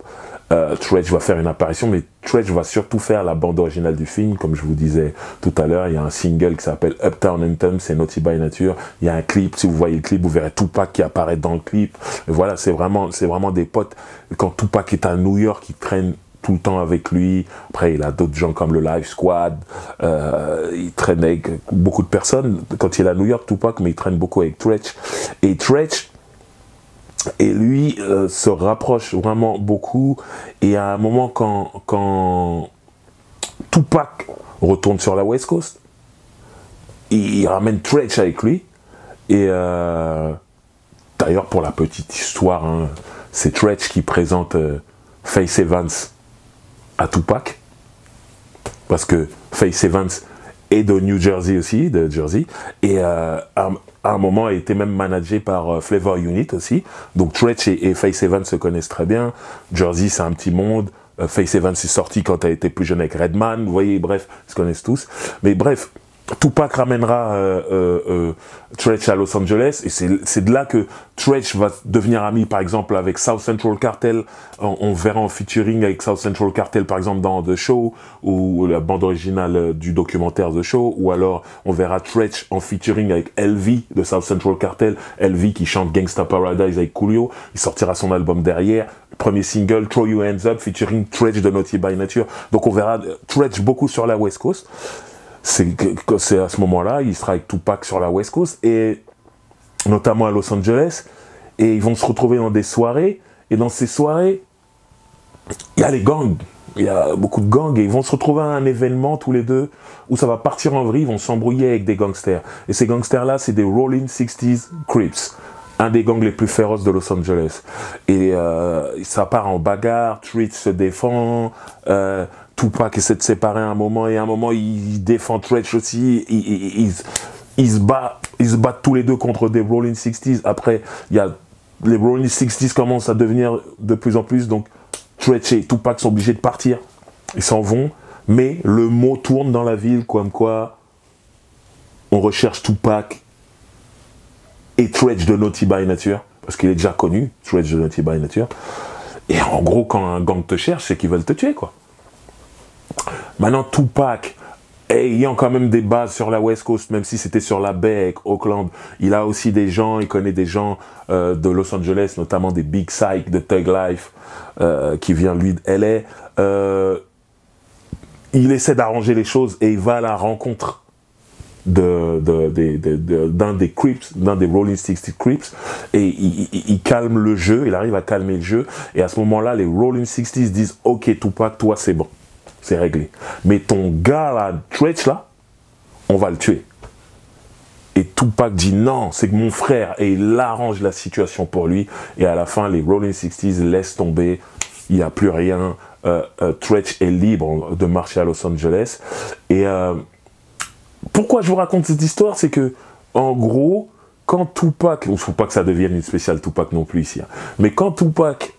Euh, va faire une apparition, mais Tretch va surtout faire la bande originale du film, comme je vous disais tout à l'heure. Il y a un single qui s'appelle Uptown Anthem, c'est Naughty by Nature. Il y a un clip, si vous voyez le clip, vous verrez Tupac qui apparaît dans le clip. Et voilà, c'est vraiment, c'est vraiment des potes. Quand Tupac est à New York, ils traînent tout le temps avec lui. Après, il a d'autres gens comme le Live Squad. Euh, il traîne avec beaucoup de personnes. Quand il est à New York, Tupac, mais il traîne beaucoup avec Tretch. Et Tretch, et lui euh, se rapproche vraiment beaucoup. Et à un moment, quand, quand Tupac retourne sur la West Coast, il, ramène Tretch avec lui. Et euh, d'ailleurs, pour la petite histoire, hein, c'est Tretch qui présente euh, Face Evans à Tupac. Parce que Face Evans est de New Jersey aussi, de Jersey. Et un moment, a été même managé par Flavor Unit aussi. Donc Tretch et, et, Face Evans se connaissent très bien. Jersey, c'est un petit monde. Face Evans est sorti quand elle était plus jeune avec Redman. Vous voyez, bref, ils se connaissent tous. Mais bref, Tupac ramènera euh, euh, euh Tretch à Los Angeles et c'est de là que Tretch va devenir ami par exemple avec South Central Cartel. On, verra en featuring avec South Central Cartel par exemple dans The Show ou la bande originale du documentaire The Show ou alors on verra Tretch en featuring avec LV de South Central Cartel. LV qui chante Gangsta Paradise avec Coolio. Il sortira son album derrière. Premier single Throw You Hands Up featuring Tretch de Naughty by Nature. Donc on verra Tretch beaucoup sur la West Coast c'est à ce moment-là, il sera avec Tupac sur la West Coast, et notamment à Los Angeles, et ils vont se retrouver dans des soirées, et dans ces soirées, il y a les gangs, il y a beaucoup de gangs, et ils vont se retrouver à un événement tous les deux, où ça va partir en vrille, ils vont s'embrouiller avec des gangsters. Et ces gangsters-là, c'est des Rolling 60s Crips. Un des gangs les plus féroces de Los Angeles. Et euh, ça part en bagarre, Treat se défend, euh, Tupac essaie de séparer un moment et à un moment il défend Tretch aussi. Ils, se battent, se tous les deux contre des Rolling 60s. Après, il les Rolling 60s commencent à devenir de plus en plus. Donc Tretch et Tupac sont obligés de partir. Ils s'en vont. Mais le mot tourne dans la ville comme quoi on recherche Tupac et Tretch de Naughty by Nature. Parce qu'il est déjà connu, Tretch de Naughty by Nature. Et en gros, quand un gang te cherche, c'est qu'ils veulent te tuer, quoi. Maintenant, Tupac, ayant quand même des bases sur la West Coast, même si c'était sur la baie avec Oakland, il a aussi des gens, il connaît des gens euh, de Los Angeles, notamment des Big Psych de Thug Life, euh, qui vient lui de LA. Euh, il essaie d'arranger les choses et il va à la rencontre d'un de, de, des Crips, d'un des Rolling 60 Crips, et il, il, calme le jeu, il arrive à calmer le jeu, et à ce moment-là, les Rolling 60s disent, ok Tupac, toi c'est bon c'est réglé. Mais ton gars là, Tretch là, on va le tuer. Et Tupac dit non, c'est que mon frère, et il arrange la situation pour lui. Et à la fin, les Rolling 60s laissent tomber, il n'y a plus rien. Euh, euh, Tretch est libre de marcher à Los Angeles. Et euh, pourquoi je vous raconte cette histoire? C'est que, en gros, quand Tupac, il ne faut pas que ça devienne une spéciale Tupac non plus ici, hein, mais quand Tupac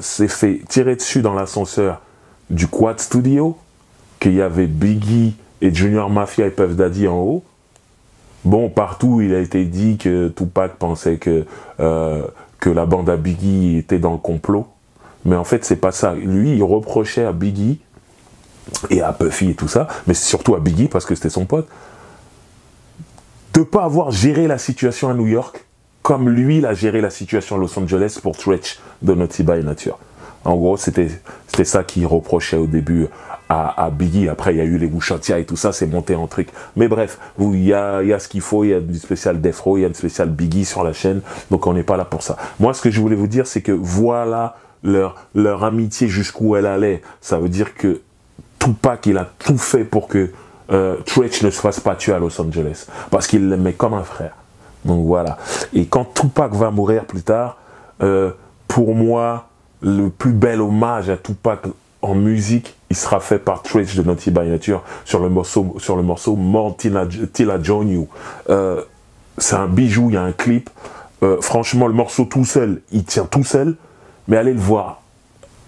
s'est fait tirer dessus dans l'ascenseur du Quad Studio, qu'il y avait Biggie et Junior Mafia et Puff Daddy en haut. Bon, partout, il a été dit que Tupac pensait que, euh, que la bande à Biggie était dans le complot. Mais en fait, c'est pas ça. Lui, il reprochait à Biggie et à Puffy et tout ça, mais surtout à Biggie parce que c'était son pote, de pas avoir géré la situation à New York comme lui, il a géré la situation à Los Angeles pour Tretch de Naughty by Nature. En gros, c'était ça qu'il reprochait au début à, Biggie. Après, il y a eu les Bouchantia et tout ça, c'est monté en truc. Mais bref, il y a, y a ce qu'il faut, il y a du spécial Defro, il y a du spécial Biggie sur la chaîne, donc on n'est pas là pour ça. Moi, ce que je voulais vous dire, c'est que voilà leur, leur amitié jusqu'où elle allait. Ça veut dire que Tupac, il a tout fait pour que euh, ne se fasse pas tuer à Los Angeles. Parce qu'il l'aimait comme un frère. Donc voilà. Et quand Tupac va mourir plus tard, euh, pour moi, le plus bel hommage à Tupac en musique, il sera fait par Tretch de Naughty by Nature sur le morceau, sur le morceau More Till You. Euh, c'est un bijou, il y a un clip. Euh, franchement, le morceau tout seul, il tient tout seul, mais allez le voir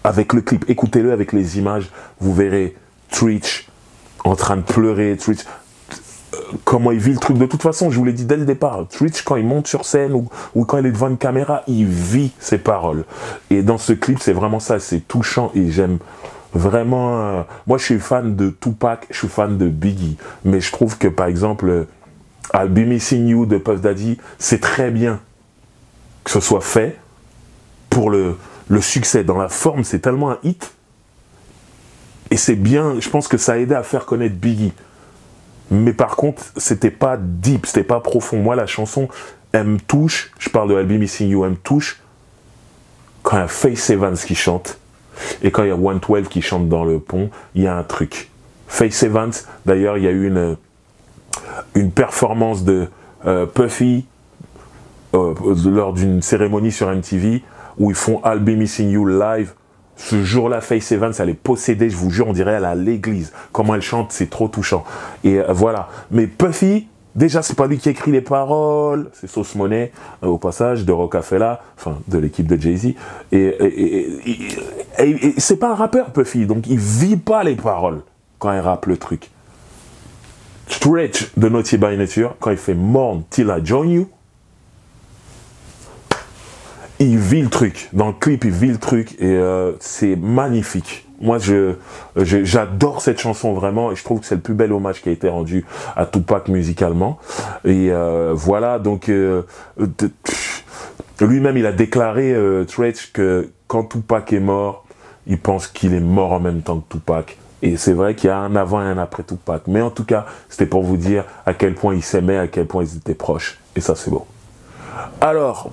avec le clip, écoutez-le avec les images, vous verrez Tretch en train de pleurer, comment il vit le truc. De toute façon, je vous l'ai dit dès le départ, Twitch, quand il monte sur scène ou, quand il est devant une caméra, il vit ses paroles. Et dans ce clip, c'est vraiment ça, c'est touchant et j'aime vraiment... Euh, moi, je suis fan de Tupac, je suis fan de Biggie, mais je trouve que, par exemple, euh, I'll Be Missing You de Puff Daddy, c'est très bien que ce soit fait pour le, le succès. Dans la forme, c'est tellement un hit. Et c'est bien, je pense que ça a aidé à faire connaître Biggie. Mais par contre, c'était pas deep, c'était pas profond. Moi, la chanson, elle me touche. Je parle de Be Missing You, elle me touche. Quand il y a Face Evans qui chante, et quand il y a 112 qui chante dans le pont, il y a un truc. Face Evans, d'ailleurs, il y a eu une, une performance de euh, Puffy euh, lors d'une cérémonie sur MTV où ils font I'll Be Missing You live. Ce jour-là, Faith Evans, elle est possédée, je vous jure, on dirait elle à l'église. Comment elle chante, c'est trop touchant. Et euh, voilà. Mais Puffy, déjà, c'est pas lui qui écrit les paroles, c'est Sauce Money, euh, au passage, de Rocafella, enfin, de l'équipe de Jay-Z. Et, c'est pas un rappeur, Puffy, donc il vit pas les paroles quand il rappe le truc. Stretch de Naughty by Nature, quand il fait Mourn Till I Join You, il vit le truc. Dans le clip, il vit le truc et euh, c'est magnifique. Moi, je, j'adore cette chanson vraiment et je trouve que c'est le plus bel hommage qui a été rendu à Tupac musicalement. Et euh, voilà, donc euh, lui-même, il a déclaré Stretch que quand Tupac est mort, il pense qu'il est mort en même temps que Tupac. Et c'est vrai qu'il y a un avant et un après Tupac. Mais en tout cas, c'était pour vous dire à quel point ils s'aimaient, à quel point ils étaient proches. Et ça, c'est beau. Alors,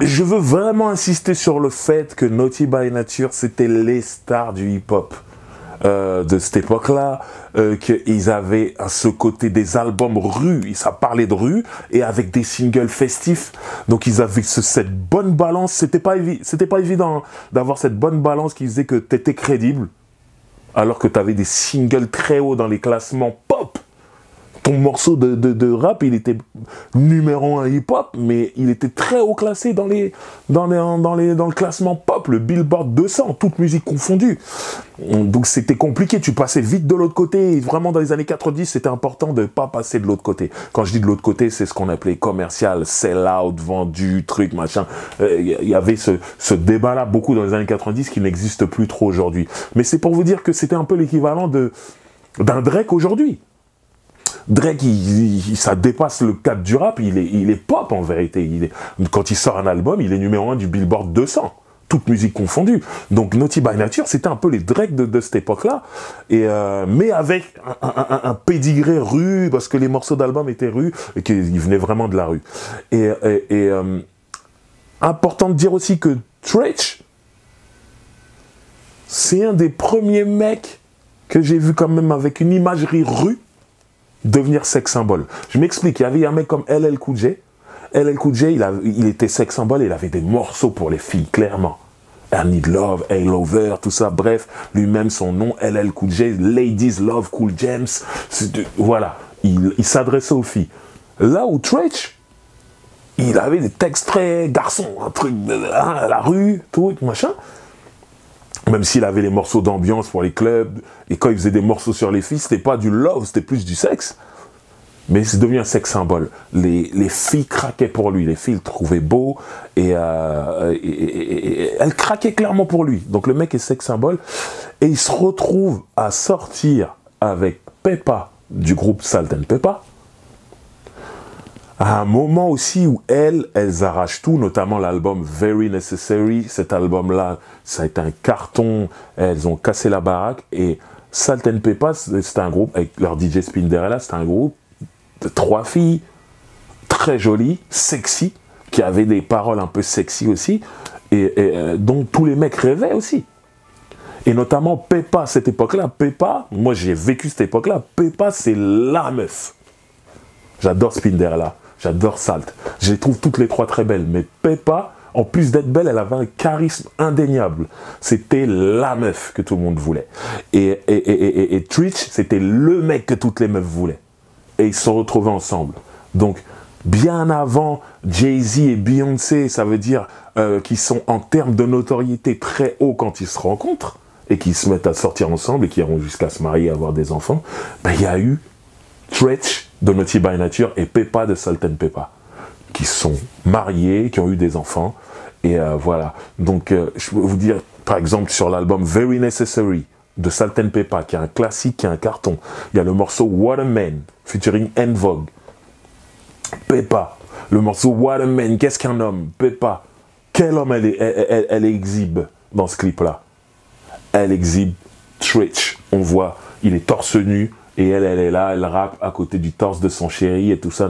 je veux vraiment insister sur le fait que Naughty by Nature, c'était les stars du hip-hop. Euh, de cette époque-là, euh, qu'ils avaient à ce côté des albums rue, ça parlait de rue, et avec des singles festifs. Donc ils avaient cette bonne balance, c'était pas, évident d'avoir cette bonne balance qui faisait que tu étais crédible, alors que tu avais des singles très hauts dans les classements pop. Ton morceau de, rap, il était numéro un hip-hop, mais il était très haut classé dans, les, dans, les, dans, les, dans le classement pop, le Billboard 200, toute musique confondue. Donc c'était compliqué, tu passais vite de l'autre côté. vraiment, dans les années 90, c'était important de ne pas passer de l'autre côté. Quand je dis de l'autre côté, c'est ce qu'on appelait commercial, sell-out, vendu, truc, machin. Il euh, y avait ce, ce débat-là beaucoup dans les années 90 qui n'existe plus trop aujourd'hui. Mais c'est pour vous dire que c'était un peu l'équivalent de d'un Drake aujourd'hui. Drake, ça dépasse le cadre du rap, il est, pop en vérité. Quand il sort un album, il est numéro un du Billboard 200 toute musique confondue. Donc Naughty by Nature, c'était un peu les Drake de, cette époque-là, euh, mais avec un, un, pédigré rue, parce que les morceaux d'album étaient rue, et qu'ils venaient vraiment de la rue. Et, et, euh, important de dire aussi que Tretch, c'est un des premiers mecs que j'ai vu quand même avec une imagerie rue devenir sex symbole. Je m'explique, il y avait un mec comme LL Cool J. LL Cool J, il, était sex symbole, il avait des morceaux pour les filles, clairement. I Need Love, I Lover, tout ça, bref, lui-même son nom, LL Cool J, Ladies Love Cool James, voilà, il, s'adressait aux filles. Là où Tretch, il avait des textes très garçons, un truc de hein, la rue, tout, machin. Même s'il avait les morceaux d'ambiance pour les clubs, et quand il faisait des morceaux sur les filles, c'était pas du love, c'était plus du sexe. Mais c'est devenu un sexe symbole. Les, les, filles craquaient pour lui, les filles le trouvaient beau, euh, et, elles craquaient clairement pour lui. Donc le mec est sexe symbole, et il se retrouve à sortir avec Peppa du groupe Salt and Peppa, à un moment aussi où elles, elles arrachent tout, notamment l'album Very Necessary. Cet album-là, ça a été un carton. Elles ont cassé la baraque. Et Salt and Peppa, c'était un groupe, avec leur DJ Spinderella, c'était un groupe de trois filles très jolies, sexy, qui avaient des paroles un peu sexy aussi, et, euh, dont tous les mecs rêvaient aussi. Et notamment Peppa, cette époque-là, Peppa, moi j'ai vécu cette époque-là, Peppa c'est la meuf. J'adore Spinderella. J'adore Salt. Je les trouve toutes les trois très belles. Mais Peppa, en plus d'être belle, elle avait un charisme indéniable. C'était la meuf que tout le monde voulait. Et, et, et, Twitch, c'était le mec que toutes les meufs voulaient. Et ils se sont retrouvés ensemble. Donc, bien avant Jay-Z et Beyoncé, ça veut dire euh, qu'ils sont en termes de notoriété très haut quand ils se rencontrent et qu'ils se mettent à sortir ensemble et qu'ils iront jusqu'à se marier, avoir des enfants, ben, il y a eu Tretch de Naughty by Nature et Peppa de Salt and Peppa, qui sont mariés, qui ont eu des enfants. Et euh, voilà. Donc, euh, je peux vous dire, par exemple, sur l'album Very Necessary de Salt and Peppa, qui est un classique, qui est un carton, il y a le morceau What a Man, featuring En Vogue. Peppa. Le morceau What a Man, qu'est-ce qu'un homme? Peppa. Quel homme elle, exhibe dans ce clip-là Elle exhibe Twitch. On voit, il est torse nu, et elle, elle est là, elle rappe à côté du torse de son chéri et tout ça.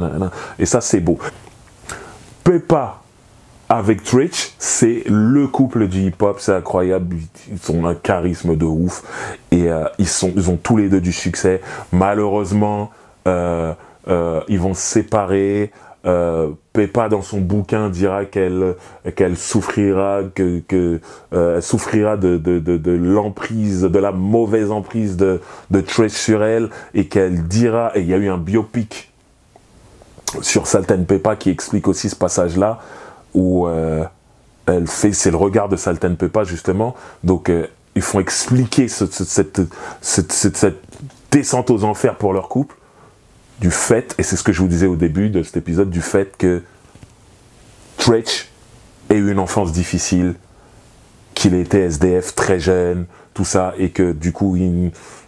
Et ça, c'est beau. Peppa avec Twitch, c'est le couple du hip-hop, c'est incroyable. Ils ont un charisme de ouf et euh, ils, ont tous les deux du succès. Malheureusement, euh, euh, ils vont se séparer. Euh, Peppa dans son bouquin dira qu'elle qu'elle souffrira que, que euh, souffrira de, de, de, de l'emprise de la mauvaise emprise de de Trace sur elle et qu'elle dira et il y a eu un biopic sur Sultan Peppa qui explique aussi ce passage là où euh, elle fait c'est le regard de Sultan Peppa justement. Donc euh, ils font expliquer cette, cette, cette, cette, descente aux enfers pour leur couple du fait, et c'est ce que je vous disais au début de cet épisode, du fait que Tretch ait eu une enfance difficile, qu'il était SDF très jeune, tout ça, et que du coup,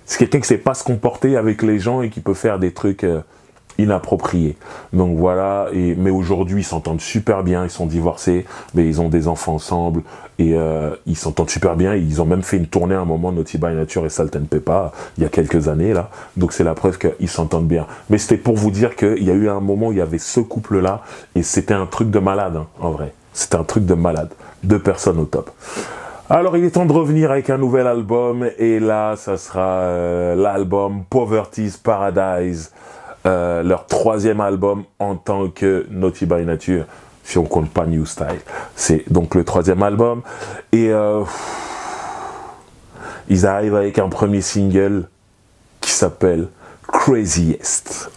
c'est quelqu'un qui sait pas se comporter avec les gens et qui peut faire des trucs inappropriés. Donc voilà, et, mais aujourd'hui ils s'entendent super bien, ils sont divorcés, mais ils ont des enfants ensemble, et euh, ils s'entendent super bien, ils ont même fait une tournée à un moment, Naughty by Nature et Salt and Peppa, il y a quelques années là, donc c'est la preuve qu'ils s'entendent bien. Mais c'était pour vous dire qu'il y a eu un moment où il y avait ce couple-là, et c'était un truc de malade, hein, en vrai. C'était un truc de malade. Deux personnes au top. Alors il est temps de revenir avec un nouvel album, et là, ça sera euh, l'album Poverty's Paradise, euh, leur troisième album en tant que Naughty by Nature, si on compte pas New Style. C'est donc le troisième album. Et euh, ils arrivent avec un premier single qui s'appelle Craziest.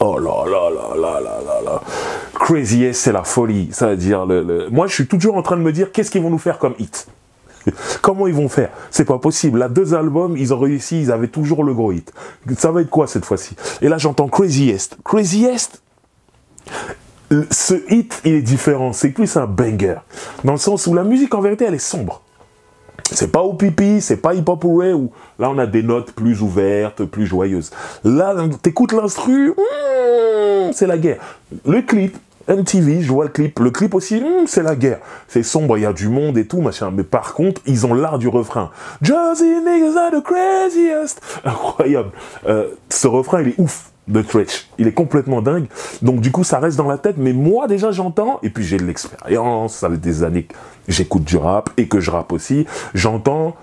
Oh là là là là là là là. Craziest, c'est la folie. Ça veut dire le, le... Moi, je suis toujours en train de me dire qu'est-ce qu'ils vont nous faire comme hit? Comment ils vont faire? C'est pas possible. Là, deux albums, ils ont réussi, ils avaient toujours le gros hit. Ça va être quoi cette fois-ci? Et là, j'entends Craziest. Craziest ce hit, il est différent. C'est plus un banger. Dans le sens où la musique, en vérité, elle est sombre. C'est pas au pipi, c'est pas hip hop où là on a des notes plus ouvertes, plus joyeuses. Là, t'écoutes l'instru, hmm, c'est la guerre. Le clip, MTV, je vois le clip. Le clip aussi, hmm, c'est la guerre. C'est sombre, il y a du monde et tout, machin. Mais par contre, ils ont l'art du refrain. Josie niggas are the craziest. Incroyable. Euh, ce refrain, il est ouf de Tretch. Il est complètement dingue. Donc du coup, ça reste dans la tête. Mais moi, déjà, j'entends. Et puis j'ai de l'expérience. Ça fait des années que j'écoute du rap et que je rappe aussi. J'entends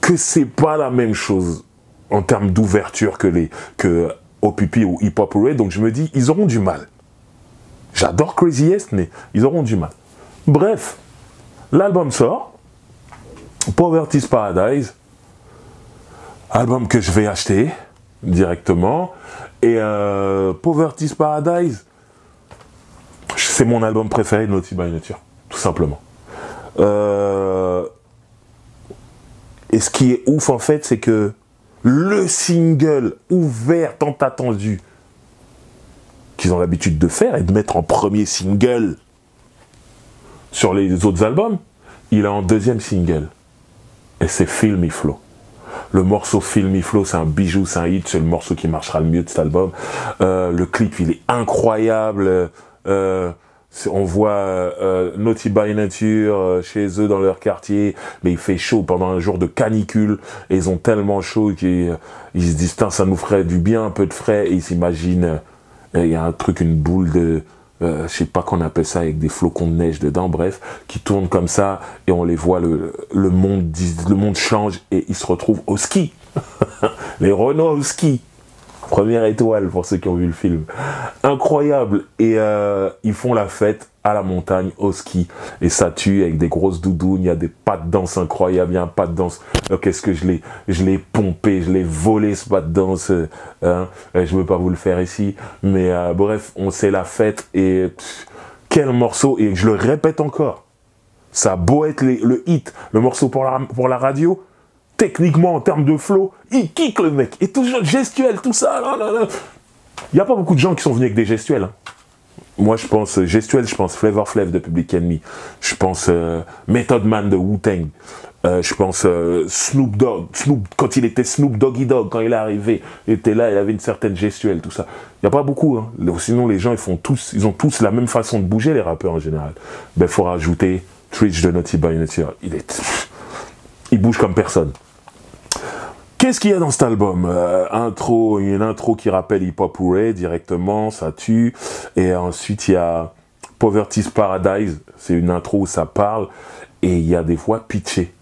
que c'est pas la même chose en termes d'ouverture que les que OPP ou Hip Hop. Donc je me dis, ils auront du mal. J'adore Craziest, mais ils auront du mal. Bref, l'album sort. Poverty's Paradise. Album que je vais acheter directement. Et euh, Poverty's Paradise, c'est mon album préféré de Naughty by Nature, tout simplement. Euh, et ce qui est ouf en fait, c'est que le single ouvert tant attendu qu'ils ont l'habitude de faire et de mettre en premier single sur les autres albums, il est en deuxième single. Et c'est Feel Me Flow. Le morceau Feel Me Flow, c'est un bijou, c'est un hit, c'est le morceau qui marchera le mieux de cet album. Euh, le clip, il est incroyable. Euh, on voit euh, Naughty by Nature chez eux dans leur quartier, mais il fait chaud pendant un jour de canicule et ils ont tellement chaud qu'ils se disent ça nous ferait du bien un peu de frais et ils s'imaginent il y a un truc, une boule de, euh, je sais pas qu'on appelle ça, avec des flocons de neige dedans, bref, qui tournent comme ça, et on les voit, le, le monde, le monde change, et ils se retrouvent au ski. les Renault au ski. Première étoile pour ceux qui ont vu le film. Incroyable. Et euh, ils font la fête à la montagne, au ski. Et ça tue avec des grosses doudounes. Il y a des pas de danse incroyables. Il y a un pas de danse. Qu'est-ce que je l'ai, je l'ai pompé, je l'ai volé ce pas de danse. Hein. Je veux pas vous le faire ici. Mais euh, bref, on sait la fête. Et quel morceau. Et je le répète encore. Ça a être le hit, le morceau pour la radio techniquement, en termes de flow, il kick le mec. Et toujours gestuel, tout ça. Il n'y a pas beaucoup de gens qui sont venus avec des gestuels. Hein. Moi, je pense gestuel, je pense Flavor Flav de Public Enemy. Je pense euh, Method Man de Wu-Tang. Euh, je pense euh, Snoop Dogg. Snoop, quand il était Snoop Doggy Dogg, quand il est arrivé, il était là, il avait une certaine gestuelle, tout ça. Il n'y a pas beaucoup. Hein. Sinon, les gens, ils font tous, ils ont tous la même façon de bouger, les rappeurs en général. Ben, faut rajouter Twitch de Naughty by Nature. Il est, il bouge comme personne. Qu'est-ce qu'il y a dans cet album? Euh, Intro, une intro qui rappelle Hip Hop Hooray directement, ça tue. Et ensuite il y a Poverty's Paradise, c'est une intro où ça parle et il y a des voix pitchées.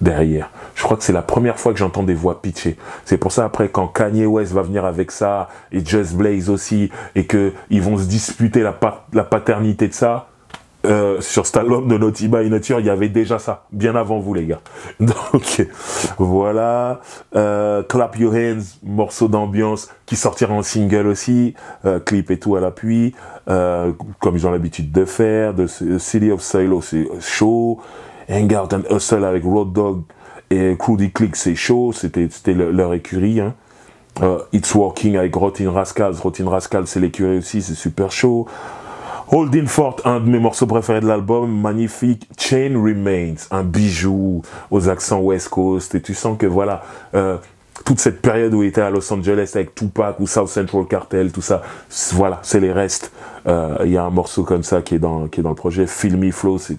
derrière. Je crois que c'est la première fois que j'entends des voix pitchées. C'est pour ça après quand Kanye West va venir avec ça et Just Blaze aussi et que ils vont se disputer la, la paternité de ça. Euh, sur cet album de Naughty by Nature, il y avait déjà ça, bien avant vous les gars. Donc voilà, euh, Clap Your Hands, morceau d'ambiance qui sortira en single aussi, euh, clip et tout à l'appui, comme ils ont l'habitude de faire. De City of Silo, c'est chaud. Hangout and Hustle avec Road Dog et Crudy Click, c'est chaud, c'était leur écurie. Hein. Uh, It's Walking avec Rotin Rascals, Rotin Rascals c'est l'écurie aussi, c'est super chaud. Holding Fort, un de mes morceaux préférés de l'album, magnifique. Chain Remains, un bijou aux accents West Coast. Et tu sens que voilà, euh, toute cette période où il était à Los Angeles avec Tupac ou South Central Cartel, tout ça, voilà, c'est les restes. Euh, il y a un morceau comme ça qui est dans, qui est dans le projet. Filmy Flow, c'est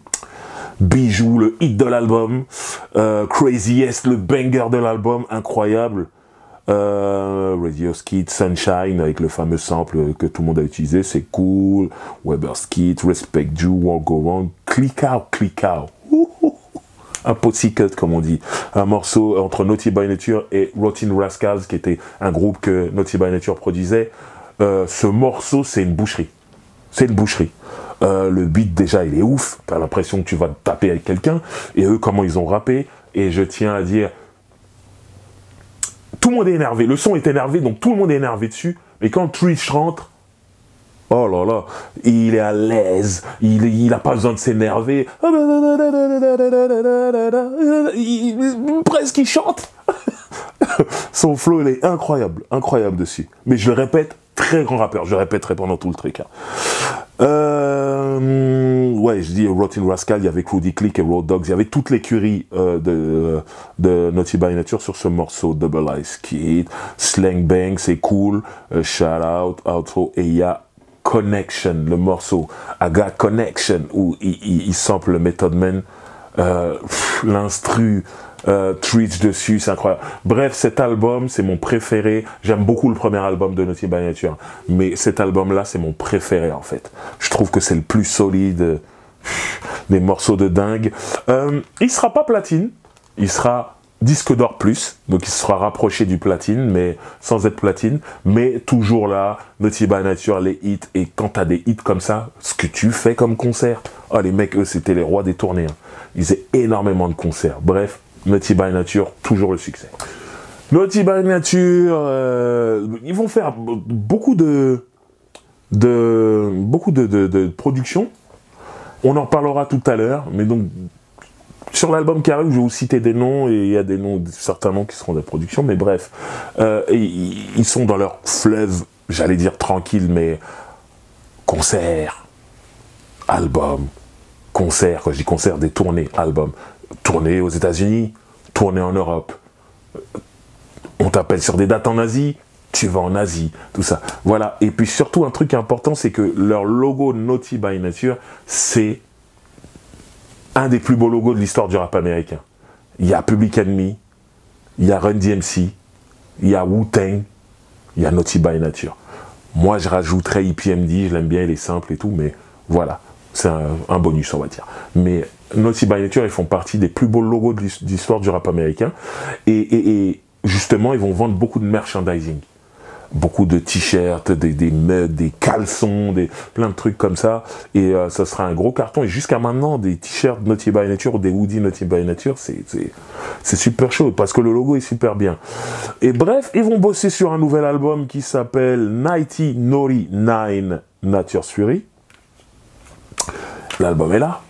Bijou, le hit de l'album. Euh, Craziest, le banger de l'album, incroyable. Euh, Radio Skit, Sunshine, avec le fameux sample que tout le monde a utilisé, c'est cool. Weber Skit, Respect You, Won't Go Wrong. Click Out, Click Out. Un cut, comme on dit. Un morceau entre Naughty by Nature et Rotten Rascals, qui était un groupe que Naughty by Nature produisait. Euh, ce morceau, c'est une boucherie. C'est une boucherie. Euh, le beat déjà il est ouf, t'as l'impression que tu vas taper avec quelqu'un, et eux comment ils ont rappé, et je tiens à dire, tout le monde est énervé, le son est énervé, donc tout le monde est énervé dessus, mais quand Trish rentre, oh là là, il est à l'aise, il, il a pas besoin de s'énerver, presque il chante, son flow il est incroyable, incroyable dessus, mais je le répète, très grand rappeur, je le répéterai pendant tout le truc. Hein. Euh, ouais, je dis Rotten Rascal, il y avait Crudy Click et Road Dogs, il y avait toute l'écurie euh, de, de Naughty by Nature sur ce morceau, Double Ice Kid, Slang Bang, c'est cool, euh, Shout Out, Outro, et il y a Connection, le morceau, I Connection, où il, il, il sample le Method Man, euh, l'instru, euh, Twitch dessus, c'est incroyable. Bref, cet album, c'est mon préféré. J'aime beaucoup le premier album de Naughty by Nature, mais cet album-là, c'est mon préféré en fait. Je trouve que c'est le plus solide, des morceaux de dingue. Euh, il sera pas platine, il sera disque d'or plus, donc il sera rapproché du platine, mais sans être platine, mais toujours là, Naughty by Nature, les hits, et quand t'as des hits comme ça, ce que tu fais comme concert, oh les mecs, eux, c'était les rois des tournées, hein. ils faisaient énormément de concerts, bref, Naughty by Nature, toujours le succès. Naughty by Nature, euh, ils vont faire beaucoup de, de beaucoup de, de, production. On en parlera tout à l'heure, mais donc sur l'album qui arrive, je vais vous citer des noms et il y a des noms, certains noms qui seront de la production, mais bref, euh, ils sont dans leur fleuve, j'allais dire tranquille, mais concert, album, concert, quand je dis concert, des tournées, album tourner aux États-Unis, tourner en Europe. On t'appelle sur des dates en Asie, tu vas en Asie, tout ça. Voilà. Et puis surtout, un truc important, c'est que leur logo Naughty by Nature, c'est un des plus beaux logos de l'histoire du rap américain. Il y a Public Enemy, il y a Run DMC, il y a Wu-Tang, il y a Naughty by Nature. Moi, je rajouterais IPMD, je l'aime bien, il est simple et tout, mais voilà. C'est un, un bonus, on va dire. Mais Naughty by Nature, ils font partie des plus beaux logos de l'histoire du rap américain. Et, justement, ils vont vendre beaucoup de merchandising. Beaucoup de t-shirts, des, des des caleçons, des, plein de trucs comme ça. Et euh, ça sera un gros carton. Et jusqu'à maintenant, des t-shirts Naughty by Nature ou des hoodies Naughty by Nature, c'est super chaud parce que le logo est super bien. Et bref, ils vont bosser sur un nouvel album qui s'appelle Nighty Nori Nine Nature Fury. L'album est là.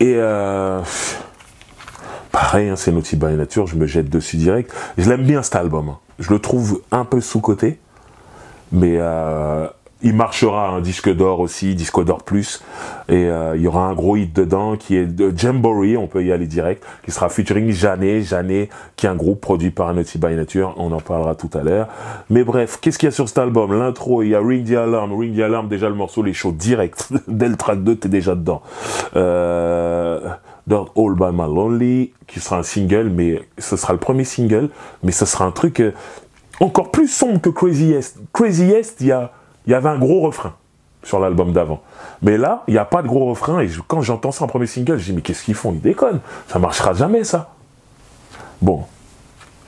Et euh, pareil, hein, c'est Naughty by Nature, je me jette dessus direct. Je l'aime bien cet album. Hein. Je le trouve un peu sous-côté, mais euh, il marchera un disque d'or aussi, disque d'or plus, et euh, il y aura un gros hit dedans qui est de Jamboree, on peut y aller direct, qui sera featuring Janet, Janet, qui est un groupe produit par Naughty by Nature, on en parlera tout à l'heure. Mais bref, qu'est-ce qu'il y a sur cet album? L'intro, il y a Ring the Alarm, Ring the Alarm, déjà le morceau, les shows direct, dès le track 2, t'es déjà dedans. Euh, All by My Lonely, qui sera un single, mais ce sera le premier single, mais ce sera un truc euh, encore plus sombre que Craziest. Craziest, il y a il y avait un gros refrain. sur l'album d'avant. Mais là, il n'y a pas de gros refrain, et quand j'entends ça en premier single, je dis, mais qu'est-ce qu'ils font? Ils déconnent, ça marchera jamais, ça. Bon,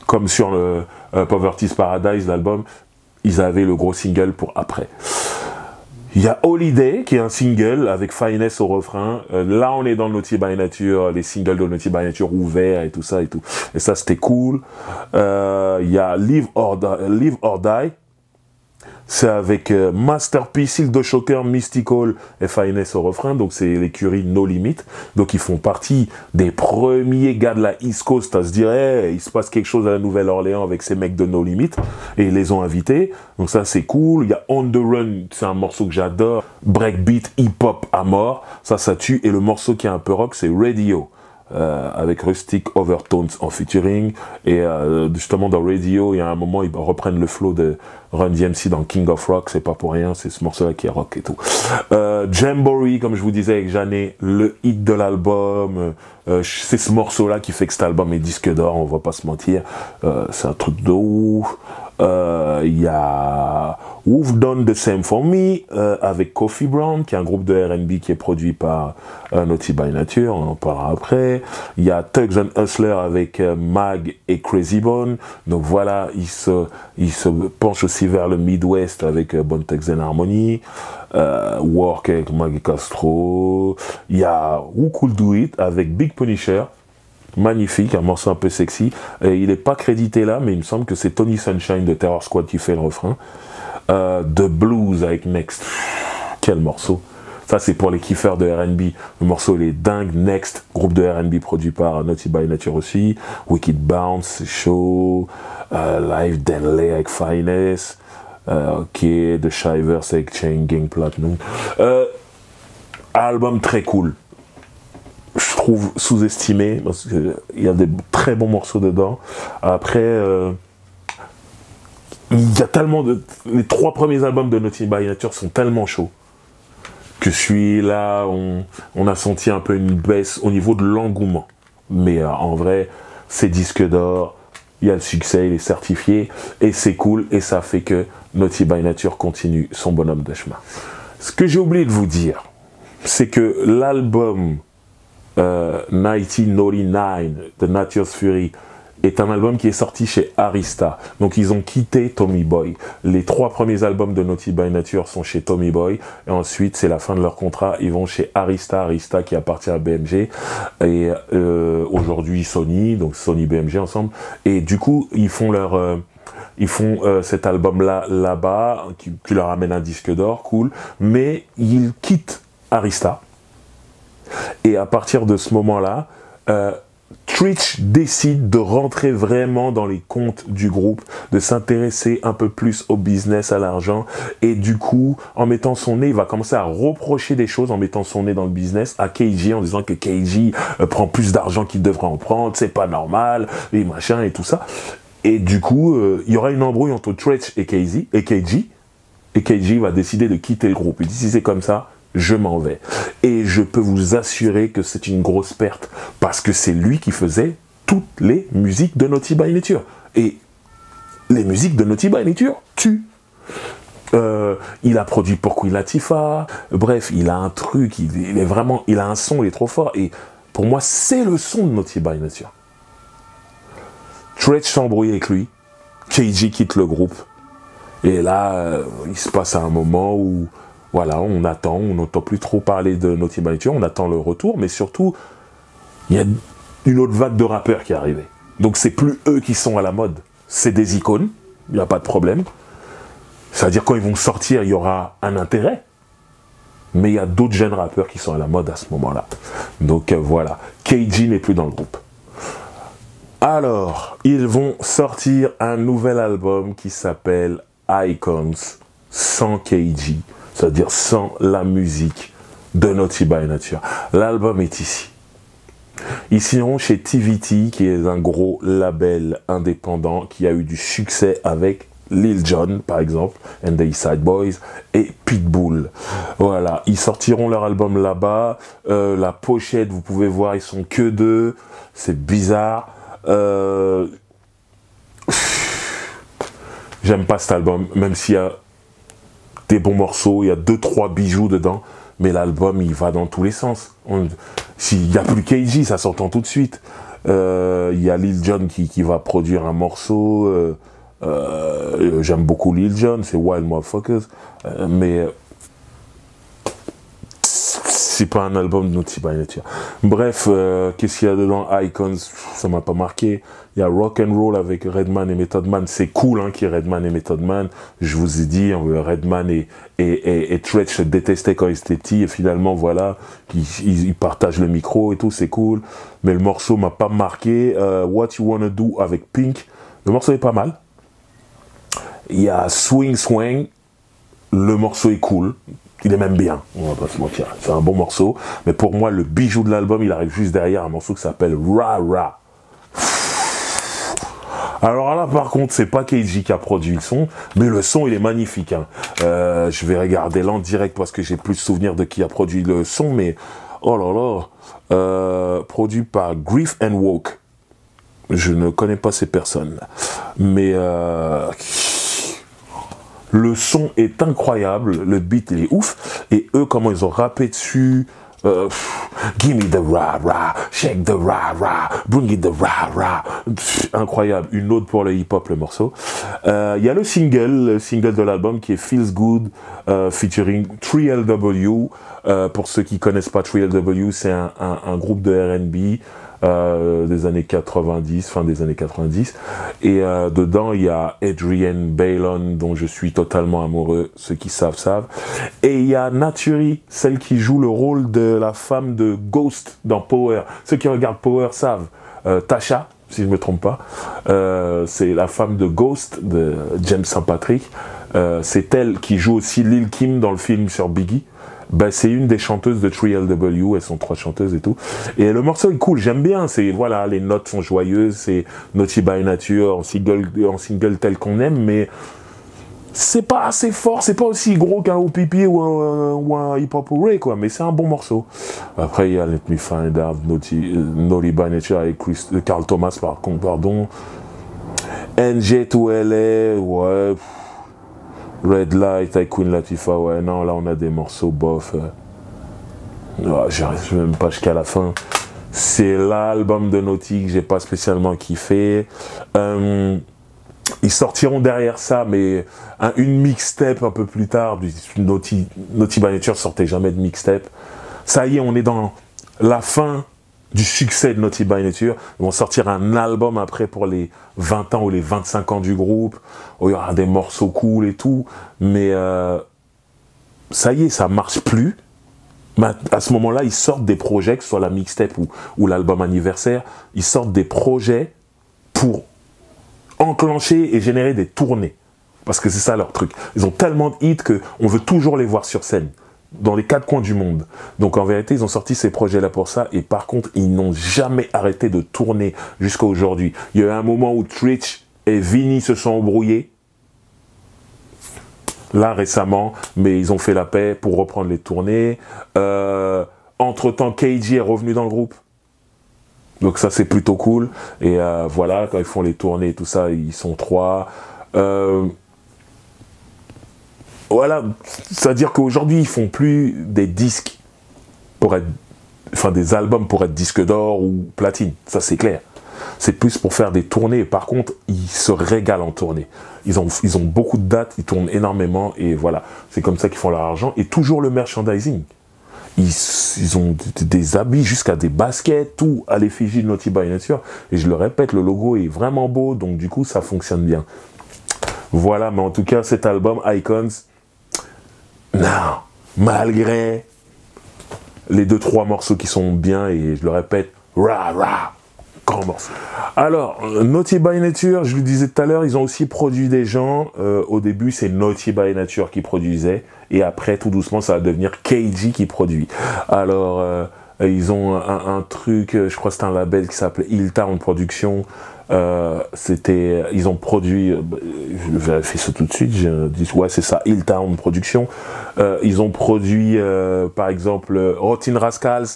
comme sur le euh, Poverty's Paradise, l'album, ils avaient le gros single pour après. Il y a Holiday, qui est un single avec Finesse au refrain. Euh, là, on est dans Naughty by Nature, les singles de Naughty by Nature ouverts et tout ça et tout. Et ça, c'était cool. Euh, il y a Live or Die c'est avec euh, Masterpiece, Silk Shocker, Mystical et Finesse au refrain. Donc c'est l'écurie No Limit. Donc ils font partie des premiers gars de la East Coast à se dire il se passe quelque chose à la Nouvelle-Orléans avec ces mecs de No Limit. Et ils les ont invités. Donc ça c'est cool. Il y a On The Run, c'est un morceau que j'adore. Breakbeat, hip-hop à mort. Ça, ça tue. Et le morceau qui est un peu rock, c'est Radio. Euh, avec Rustic Overtones en featuring. Et euh, justement, dans Radio, il y a un moment, ils reprennent le flow de Run DMC dans King of Rock, c'est pas pour rien, c'est ce morceau-là qui est rock et tout. Euh, Jamboree, comme je vous disais avec Janet, le hit de l'album, euh, c'est ce morceau-là qui fait que cet album est disque d'or, on va pas se mentir. c'est un truc de ouf. Il y a Who've Done the Same for Me euh, avec Coffee Brown, qui est un groupe de RB qui est produit par euh, Naughty by Nature, on en parlera après. Il y a Tugs and Hustler avec euh, Mag et Crazy Bone. Donc voilà, il se, il se penche aussi vers le Midwest avec Bone Tugs and Harmony. Work avec Mag et Castro. Il y a Who Could Do It avec Big Punisher magnifique, un morceau un peu sexy. Il n'est pas crédité là, mais il me semble que c'est Tony Sunshine de Terror Squad qui fait le refrain. Euh, The Blues avec Next. Quel morceau. Ça, c'est pour les kiffeurs de RB. Le morceau, il est dingue. Next, groupe de RB produit par Naughty by Nature aussi. Wicked Bounce, c'est chaud. Euh, Live Denley avec Finesse. Euh, ok, The Shivers avec Chain Gang Platinum. album très cool. Trouve sous-estimé parce qu'il y a des très bons morceaux dedans. Après, il y a tellement de. Les trois premiers albums de Naughty by Nature sont tellement chauds que celui-là, on, on, a senti un peu une baisse au niveau de l'engouement. Mais euh, en vrai, c'est disque d'or, il y a le succès, il est certifié, et c'est cool, et ça fait que Naughty by Nature continue son bonhomme de chemin. Ce que j'ai oublié de vous dire, c'est que l'album euh, 1999 de Nature's Fury, est un album qui est sorti chez Arista. Donc ils ont quitté Tommy Boy. Les trois premiers albums de Naughty by Nature sont chez Tommy Boy. Et ensuite, c'est la fin de leur contrat. Ils vont chez Arista, Arista qui appartient à BMG. Et euh, aujourd'hui Sony, donc Sony BMG ensemble. Et du coup, ils font leur... Euh, ils font euh, cet album-là là-bas, qui, leur amène un disque d'or, cool. Mais ils quittent Arista. Et à partir de ce moment-là, Twitch décide de rentrer vraiment dans les comptes du groupe, de s'intéresser un peu plus au business, à l'argent, et du coup, en mettant son nez, il va commencer à reprocher des choses en mettant son nez dans le business à KG, en disant que KG euh, prend plus d'argent qu'il devrait en prendre, c'est pas normal, et machin, et tout ça. Et du coup, euh, il y aura une embrouille entre Twitch et KG, et KG, et va décider de quitter le groupe. Il dit si c'est comme ça, je m'en vais. Et je peux vous assurer que c'est une grosse perte, parce que c'est lui qui faisait toutes les musiques de Naughty by Nature. Et les musiques de Naughty by Nature tuent. Euh, il a produit pour Queen Latifah. Bref, il a un truc, il, est vraiment, il a un son, il est trop fort. Et pour moi, c'est le son de Naughty by Nature. Tretch s'embrouille avec lui. KG quitte le groupe. Et là, euh, il se passe un moment où voilà, on attend, on n'entend plus trop parler de Naughty by on attend le retour, mais surtout, il y a une autre vague de rappeurs qui est arrivée. Donc c'est plus eux qui sont à la mode, c'est des icônes, il n'y a pas de problème. C'est-à-dire quand ils vont sortir, il y aura un intérêt. Mais il y a d'autres jeunes rappeurs qui sont à la mode à ce moment-là. Donc euh, voilà, KG n'est plus dans le groupe. Alors, ils vont sortir un nouvel album qui s'appelle Icons sans KG c'est-à-dire sans la musique de Naughty by Nature. L'album est ici. Ils seront chez TVT, qui est un gros label indépendant qui a eu du succès avec Lil Jon, par exemple, and the Side Boys, et Pitbull. Voilà, ils sortiront leur album là-bas. Euh, la pochette, vous pouvez voir, ils sont que deux. C'est bizarre. Euh, j'aime pas cet album, même s'il y a des bons morceaux, il y a deux trois bijoux dedans, mais l'album il va dans tous les sens. S'il n'y a plus KG, ça s'entend tout de suite. Euh, il y a Lil Jon qui, qui, va produire un morceau. Euh, euh, j'aime beaucoup Lil Jon, c'est Wild Motherfuckers, mais c'est pas un album de Nature. Bref, qu'est-ce qu'il y a dedans? Icons, ça m'a pas marqué. Il y a Rock and Roll avec Redman et Method Man. C'est cool hein, qu'il Redman et Method Man. Je vous ai dit, hein, Redman et, et, et, et Tretch détestaient quand ils étaient petits. Et finalement, voilà, ils, ils, partagent le micro et tout, c'est cool. Mais le morceau m'a pas marqué. Uh, What You Wanna Do avec Pink. Le morceau est pas mal. Il y a Swing Swing. Le morceau est cool. Il est même bien, on va pas se mentir. C'est un bon morceau. Mais pour moi, le bijou de l'album, il arrive juste derrière un morceau qui s'appelle Ra Ra. Alors là, par contre, c'est pas KG qui a produit le son, mais le son, il est magnifique. Hein. Euh, je vais regarder l'en direct parce que j'ai plus de souvenirs de qui a produit le son, mais oh là là, euh, produit par Grief and Woke. Je ne connais pas ces personnes, mais euh, le son est incroyable, le beat il est ouf, et eux comment ils ont rappé dessus. Euh, give me the rah rah, shake the rah rah, bring it the rah rah. incroyable, une autre pour le hip-hop le morceau. Il euh, y a le single, le single de l'album qui est Feels Good, euh, featuring 3LW. Euh, pour ceux qui connaissent pas 3LW, c'est un, un, un, groupe de R&B euh, des années 90, fin des années 90. Et euh, dedans, il y a Adrian Bailon, dont je suis totalement amoureux. Ceux qui savent, savent. Et il y a Naturi, celle qui joue le rôle de la femme de Ghost dans Power. Ceux qui regardent Power savent. Euh, Tasha, si je me trompe pas. Euh, c'est la femme de Ghost de James St. Patrick. Euh, c'est elle qui joue aussi Lil Kim dans le film sur Biggie bah, c'est une des chanteuses de 3LW, elles sont trois chanteuses et tout. Et le morceau est cool, j'aime bien, c'est, voilà, les notes sont joyeuses, c'est Naughty by Nature en single, en single tel qu'on aime, mais c'est pas assez fort, c'est pas aussi gros qu'un OPP ou un, Hip Hop Ray, quoi, mais c'est un bon morceau. Après, il y a Let Me Find Out, Naughty, euh, Naughty by Nature avec Chris, euh, Carl Thomas, par contre, pardon. NJ2LA, ouais. Red Light avec Queen Latifah, ouais, non, là on a des morceaux bof. Euh. J'arrive même pas jusqu'à la fin. C'est l'album de Naughty que j'ai pas spécialement kiffé. Euh, ils sortiront derrière ça, mais une mixtape un peu plus tard. Naughty, Naughty by Nature sortait jamais de mixtape. Ça y est, on est dans la fin du succès de Naughty by Nature. Ils vont sortir un album après pour les 20 ans ou les 25 ans du groupe. il y aura des morceaux cool et tout. Mais euh, ça y est, ça marche plus. à ce moment-là, ils sortent des projets, que ce soit la mixtape ou, ou l'album anniversaire, ils sortent des projets pour enclencher et générer des tournées. Parce que c'est ça leur truc. Ils ont tellement de hits qu'on veut toujours les voir sur scène dans les quatre coins du monde. Donc en vérité, ils ont sorti ces projets-là pour ça. Et par contre, ils n'ont jamais arrêté de tourner jusqu'à aujourd'hui. Il y a eu un moment où Twitch et Vinny se sont embrouillés. Là, récemment, mais ils ont fait la paix pour reprendre les tournées. Euh, entre-temps, KG est revenu dans le groupe. Donc ça, c'est plutôt cool. Et euh, voilà, quand ils font les tournées tout ça, ils sont trois. Euh, voilà, c'est-à-dire qu'aujourd'hui, ils font plus des disques pour être, enfin des albums pour être disque d'or ou platine, ça c'est clair. C'est plus pour faire des tournées. Par contre, ils se régalent en tournée. Ils ont, beaucoup de dates, ils tournent énormément et voilà. C'est comme ça qu'ils font leur argent. Et toujours le merchandising. Ils, ils ont des habits jusqu'à des baskets, tout à l'effigie de Naughty by Nature. Et je le répète, le logo est vraiment beau, donc du coup, ça fonctionne bien. Voilà, mais en tout cas, cet album, Icons, non, malgré les deux trois morceaux qui sont bien et je le répète, ra ra, grand morceau. Alors, Naughty by Nature, je le disais tout à l'heure, ils ont aussi produit des gens. Euh, au début, c'est Naughty by Nature qui produisait et après, tout doucement, ça va devenir KG qui produit. Alors. Euh, ils ont un, truc, je crois que c'est un label qui s'appelait Hilltown Production. Euh, c'était, ils ont produit, euh, je vais vérifier ça tout de suite, je dis, ouais c'est ça, Hilltown Production. Euh, ils ont produit euh, par exemple Rotin Rascals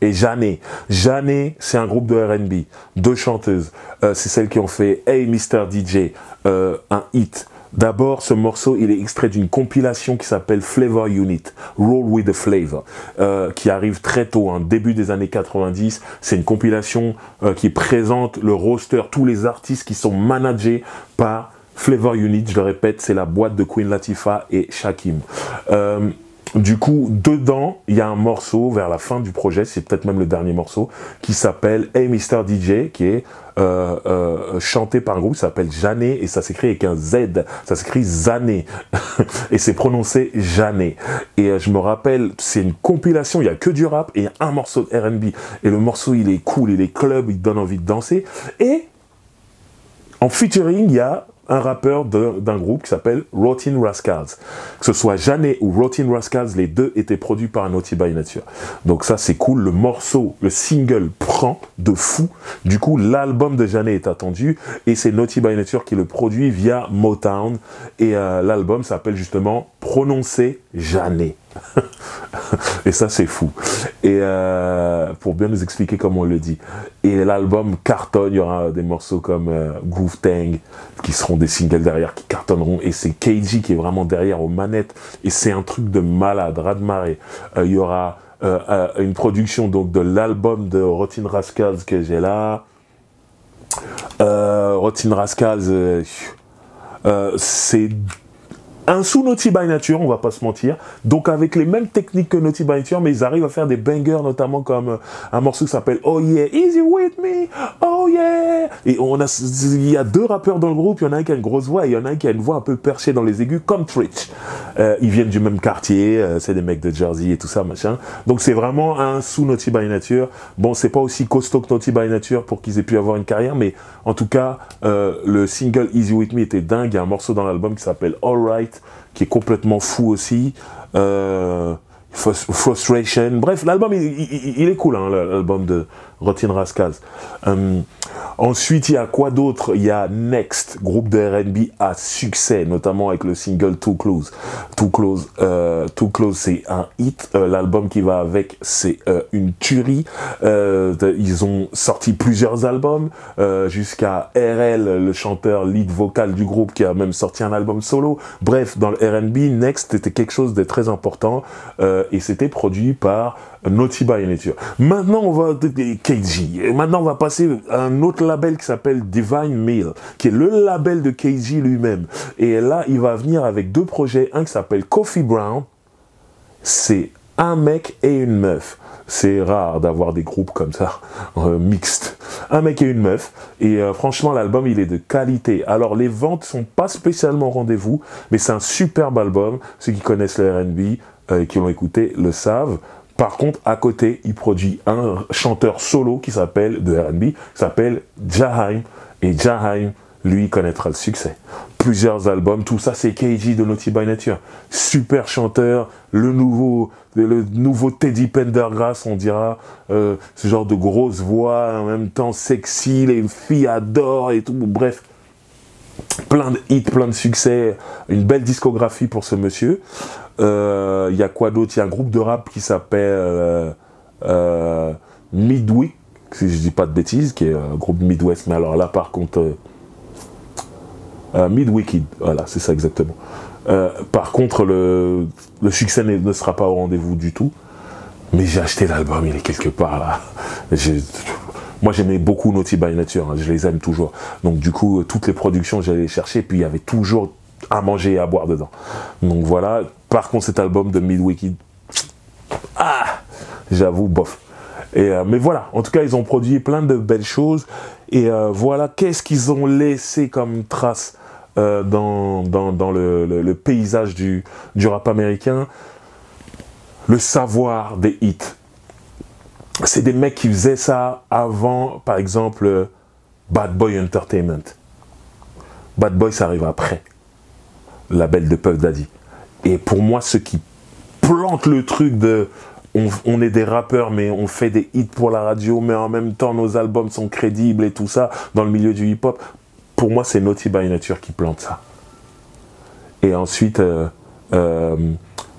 et Janet. Janet, c'est un groupe de R&B, deux chanteuses. c'est celles qui ont fait Hey Mr DJ, un hit. D'abord, ce morceau, il est extrait d'une compilation qui s'appelle Flavor Unit, Roll with the Flavor, euh, qui arrive très tôt, hein, début des années 90. C'est une compilation euh, qui présente le roster, tous les artistes qui sont managés par Flavor Unit, je le répète, c'est la boîte de Queen Latifah et Shakim. Euh, du coup, dedans, il y a un morceau vers la fin du projet, c'est peut-être même le dernier morceau, qui s'appelle Hey Mr. DJ, qui est euh, euh, chanté par un groupe qui s'appelle Jané, et ça s'écrit avec un Z, ça s'écrit Zané, et c'est prononcé Jané. Et euh, je me rappelle, c'est une compilation, il y a que du rap et un morceau de R&B, et le morceau il est cool, il est club, il donne envie de danser, et en featuring, il y a un rappeur d'un groupe qui s'appelle Rotin Rascals. Que ce soit Janet ou Rotin Rascals, les deux étaient produits par Naughty by Nature. Donc ça c'est cool, le morceau, le single prend de fou. Du coup l'album de Janet est attendu et c'est Naughty by Nature qui le produit via Motown. Et euh, l'album s'appelle justement Prononcer Janet. et ça, c'est fou. Et euh, pour bien nous expliquer comment on le dit. Et l'album cartonne, il y aura des morceaux comme euh, Groove Tang, qui seront des singles derrière, qui cartonneront. Et c'est KG qui est vraiment derrière aux manettes. Et c'est un truc de malade, raz de marée. Euh, il y aura une production donc de l'album de Rotin Rascals que j'ai là. Rotin Rascals, c'est un sous Naughty by Nature, on va pas se mentir. Donc avec les mêmes techniques que Naughty by Nature, mais ils arrivent à faire des bangers, notamment comme euh, un morceau qui s'appelle Oh Yeah, Easy With Me, Oh Yeah. Et on a, il y a deux rappeurs dans le groupe, il y en a un qui a une grosse voix et il y en a un qui a une voix un peu perchée dans les aigus, comme Twitch. Euh, ils viennent du même quartier, euh, c'est des mecs de Jersey et tout ça, machin. Donc c'est vraiment un sous Naughty by Nature. Bon, c'est pas aussi costaud que Naughty by Nature pour qu'ils aient pu avoir une carrière, mais en tout cas, le single Easy With Me était dingue. Il y a un morceau dans l'album qui s'appelle Alright qui est complètement fou aussi. Euh, Frustration. Bref, l'album, il, est cool, hein, l'album de Rotin Rascals. Euh, ensuite, il y a quoi d'autre? Il y a Next, groupe de R&B à succès, notamment avec le single Too Close. Too Close, euh, Too Close, c'est un hit. Euh, l'album qui va avec, c'est une tuerie. ils ont sorti plusieurs albums, jusqu'à RL, le chanteur lead vocal du groupe, qui a même sorti un album solo. Bref, dans le R&B, Next était quelque chose de très important et c'était produit par Naughty by Nature. Maintenant, on va KG. Maintenant, on va passer à un autre label qui s'appelle Divine Meal, qui est le label de KG lui-même. Et là, il va venir avec deux projets. Un qui s'appelle Coffee Brown. C'est un mec et une meuf. C'est rare d'avoir des groupes comme ça, euh, mixtes. Un mec et une meuf. Et euh, franchement, l'album, il est de qualité. Alors, les ventes sont pas spécialement rendez-vous, mais c'est un superbe album. Ceux qui connaissent le R&B euh, et qui l'ont écouté le savent. Par contre, à côté, il produit un chanteur solo qui s'appelle, de R&B, qui s'appelle Jaheim. Et Jaheim, lui, connaîtra le succès. Plusieurs albums, tout ça, c'est KG de Naughty by Nature. Super chanteur, le nouveau, le nouveau Teddy Pendergrass, on dira, euh, ce genre de grosse voix, en même temps sexy, les filles adorent et tout. Bref, plein de hits, plein de succès, une belle discographie pour ce monsieur. Il euh, y a quoi d'autre? Il y a un groupe de rap qui s'appelle euh, euh, Midweek, si je dis pas de bêtises, qui est un groupe Midwest. Mais alors là, par contre, Midwicked, voilà, c'est ça exactement. par contre, le, succès ne sera pas au rendez-vous du tout. Mais j'ai acheté l'album, il est quelque part là. Moi, j'aimais beaucoup Naughty by Nature, hein, je les aime toujours. Donc, du coup, toutes les productions, j'allais chercher, puis il y avait toujours à manger et à boire dedans. Donc voilà, par contre cet album de Midweek, ah, j'avoue, bof. Euh, mais voilà, en tout cas, ils ont produit plein de belles choses. Et euh, voilà, qu'est-ce qu'ils ont laissé comme trace euh, dans, le, paysage du, du rap américain? Le savoir des hits. C'est des mecs qui faisaient ça avant, par exemple, Bad Boy Entertainment. Bad Boy, ça arrive après label de Puff Daddy. Et pour moi, ce qui plante le truc de on, est des rappeurs, mais on fait des hits pour la radio, mais en même temps, nos albums sont crédibles et tout ça, dans le milieu du hip-hop. Pour moi, c'est Naughty by Nature qui plante ça. Et ensuite, euh, euh,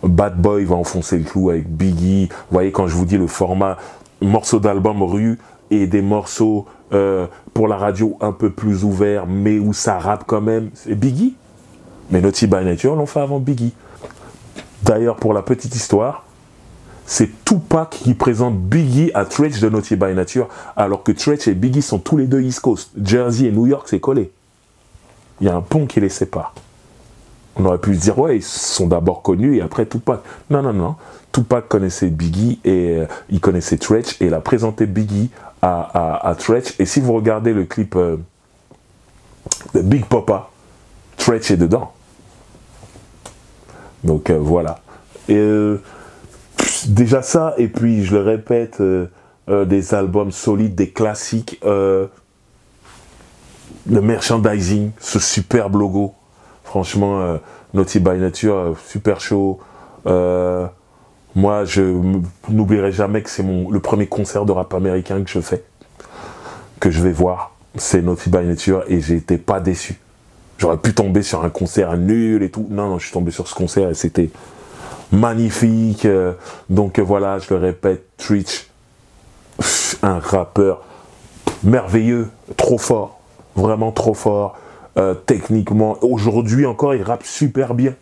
Bad Boy va enfoncer le clou avec Biggie. Vous voyez, quand je vous dis le format morceau d'album rue et des morceaux euh, pour la radio un peu plus ouverts, mais où ça rappe quand même, c'est Biggie Mais Naughty by Nature l'ont fait avant Biggie. D'ailleurs, pour la petite histoire, c'est Tupac qui présente Biggie à Tretch de Naughty by Nature, alors que Tretch et Biggie sont tous les deux East Coast. Jersey et New York, c'est collé. Il y a un pont qui les sépare. On aurait pu se dire, ouais, ils sont d'abord connus et après Tupac. Non, non, non. Tupac connaissait Biggie et euh, il connaissait Tretch et il a présenté Biggie à, à, Tretch. Et si vous regardez le clip euh, de Big Papa, Tretch est dedans. Donc euh, voilà. Et déjà ça, et puis je le répète, des albums solides, des classiques, le merchandising, ce superbe logo. Franchement, Naughty by Nature, super chaud. Moi, je n'oublierai jamais que c'est le premier concert de rap américain que je fais, que je vais voir. C'est Naughty by Nature et été pas déçu. J'aurais pu tomber sur un concert nul et tout. Non, non, je suis tombé sur ce concert et c'était magnifique. Donc voilà, je le répète, Twitch, un rappeur merveilleux, trop fort, vraiment trop fort. Euh, techniquement, aujourd'hui encore, il rappe super bien.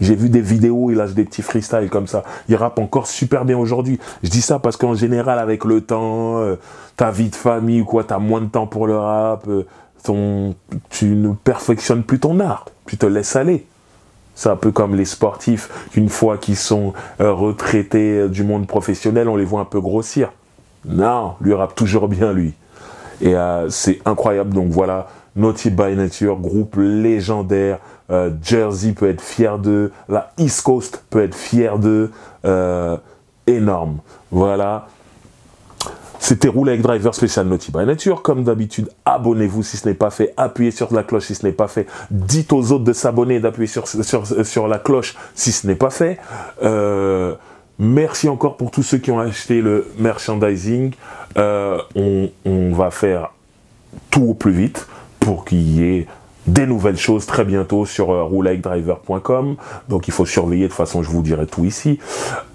J'ai vu des vidéos, il lâche des petits freestyles comme ça. Il rappe encore super bien aujourd'hui. Je dis ça parce qu'en général, avec le temps, euh, ta vie de famille ou quoi, tu as moins de temps pour le rap, euh, tu ne perfectionnes plus ton art. Tu te laisses aller. C'est un peu comme les sportifs, une fois qu'ils sont euh, retraités du monde professionnel, on les voit un peu grossir. Non, lui rappe toujours bien, lui. Et c'est incroyable. Donc voilà, Naughty by Nature, groupe légendaire. Euh, Jersey peut être fier d'eux, la East Coast peut être fier d'eux, euh, énorme. Voilà. C'était Roule avec Driver spécial Naughty by Nature. Comme d'habitude, abonnez-vous si ce n'est pas fait. Appuyez sur la cloche si ce n'est pas fait. Dites aux autres de s'abonner et d'appuyer sur, sur, la cloche si ce n'est pas fait. Euh, merci encore pour tous ceux qui ont acheté le merchandising. on, on va faire tout au plus vite pour qu'il y ait des nouvelles choses très bientôt sur euh, Donc il faut surveiller, de toute façon je vous dirai tout ici.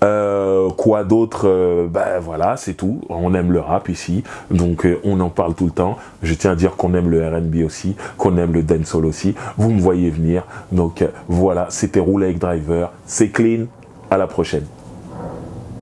Euh, quoi d'autre euh, Ben voilà, c'est tout. On aime le rap ici, donc euh, on en parle tout le temps. Je tiens à dire qu'on aime le R&B aussi, qu'on aime le dancehall aussi. Vous me voyez venir. Donc voilà, c'était Driver. C'est clean. À la prochaine.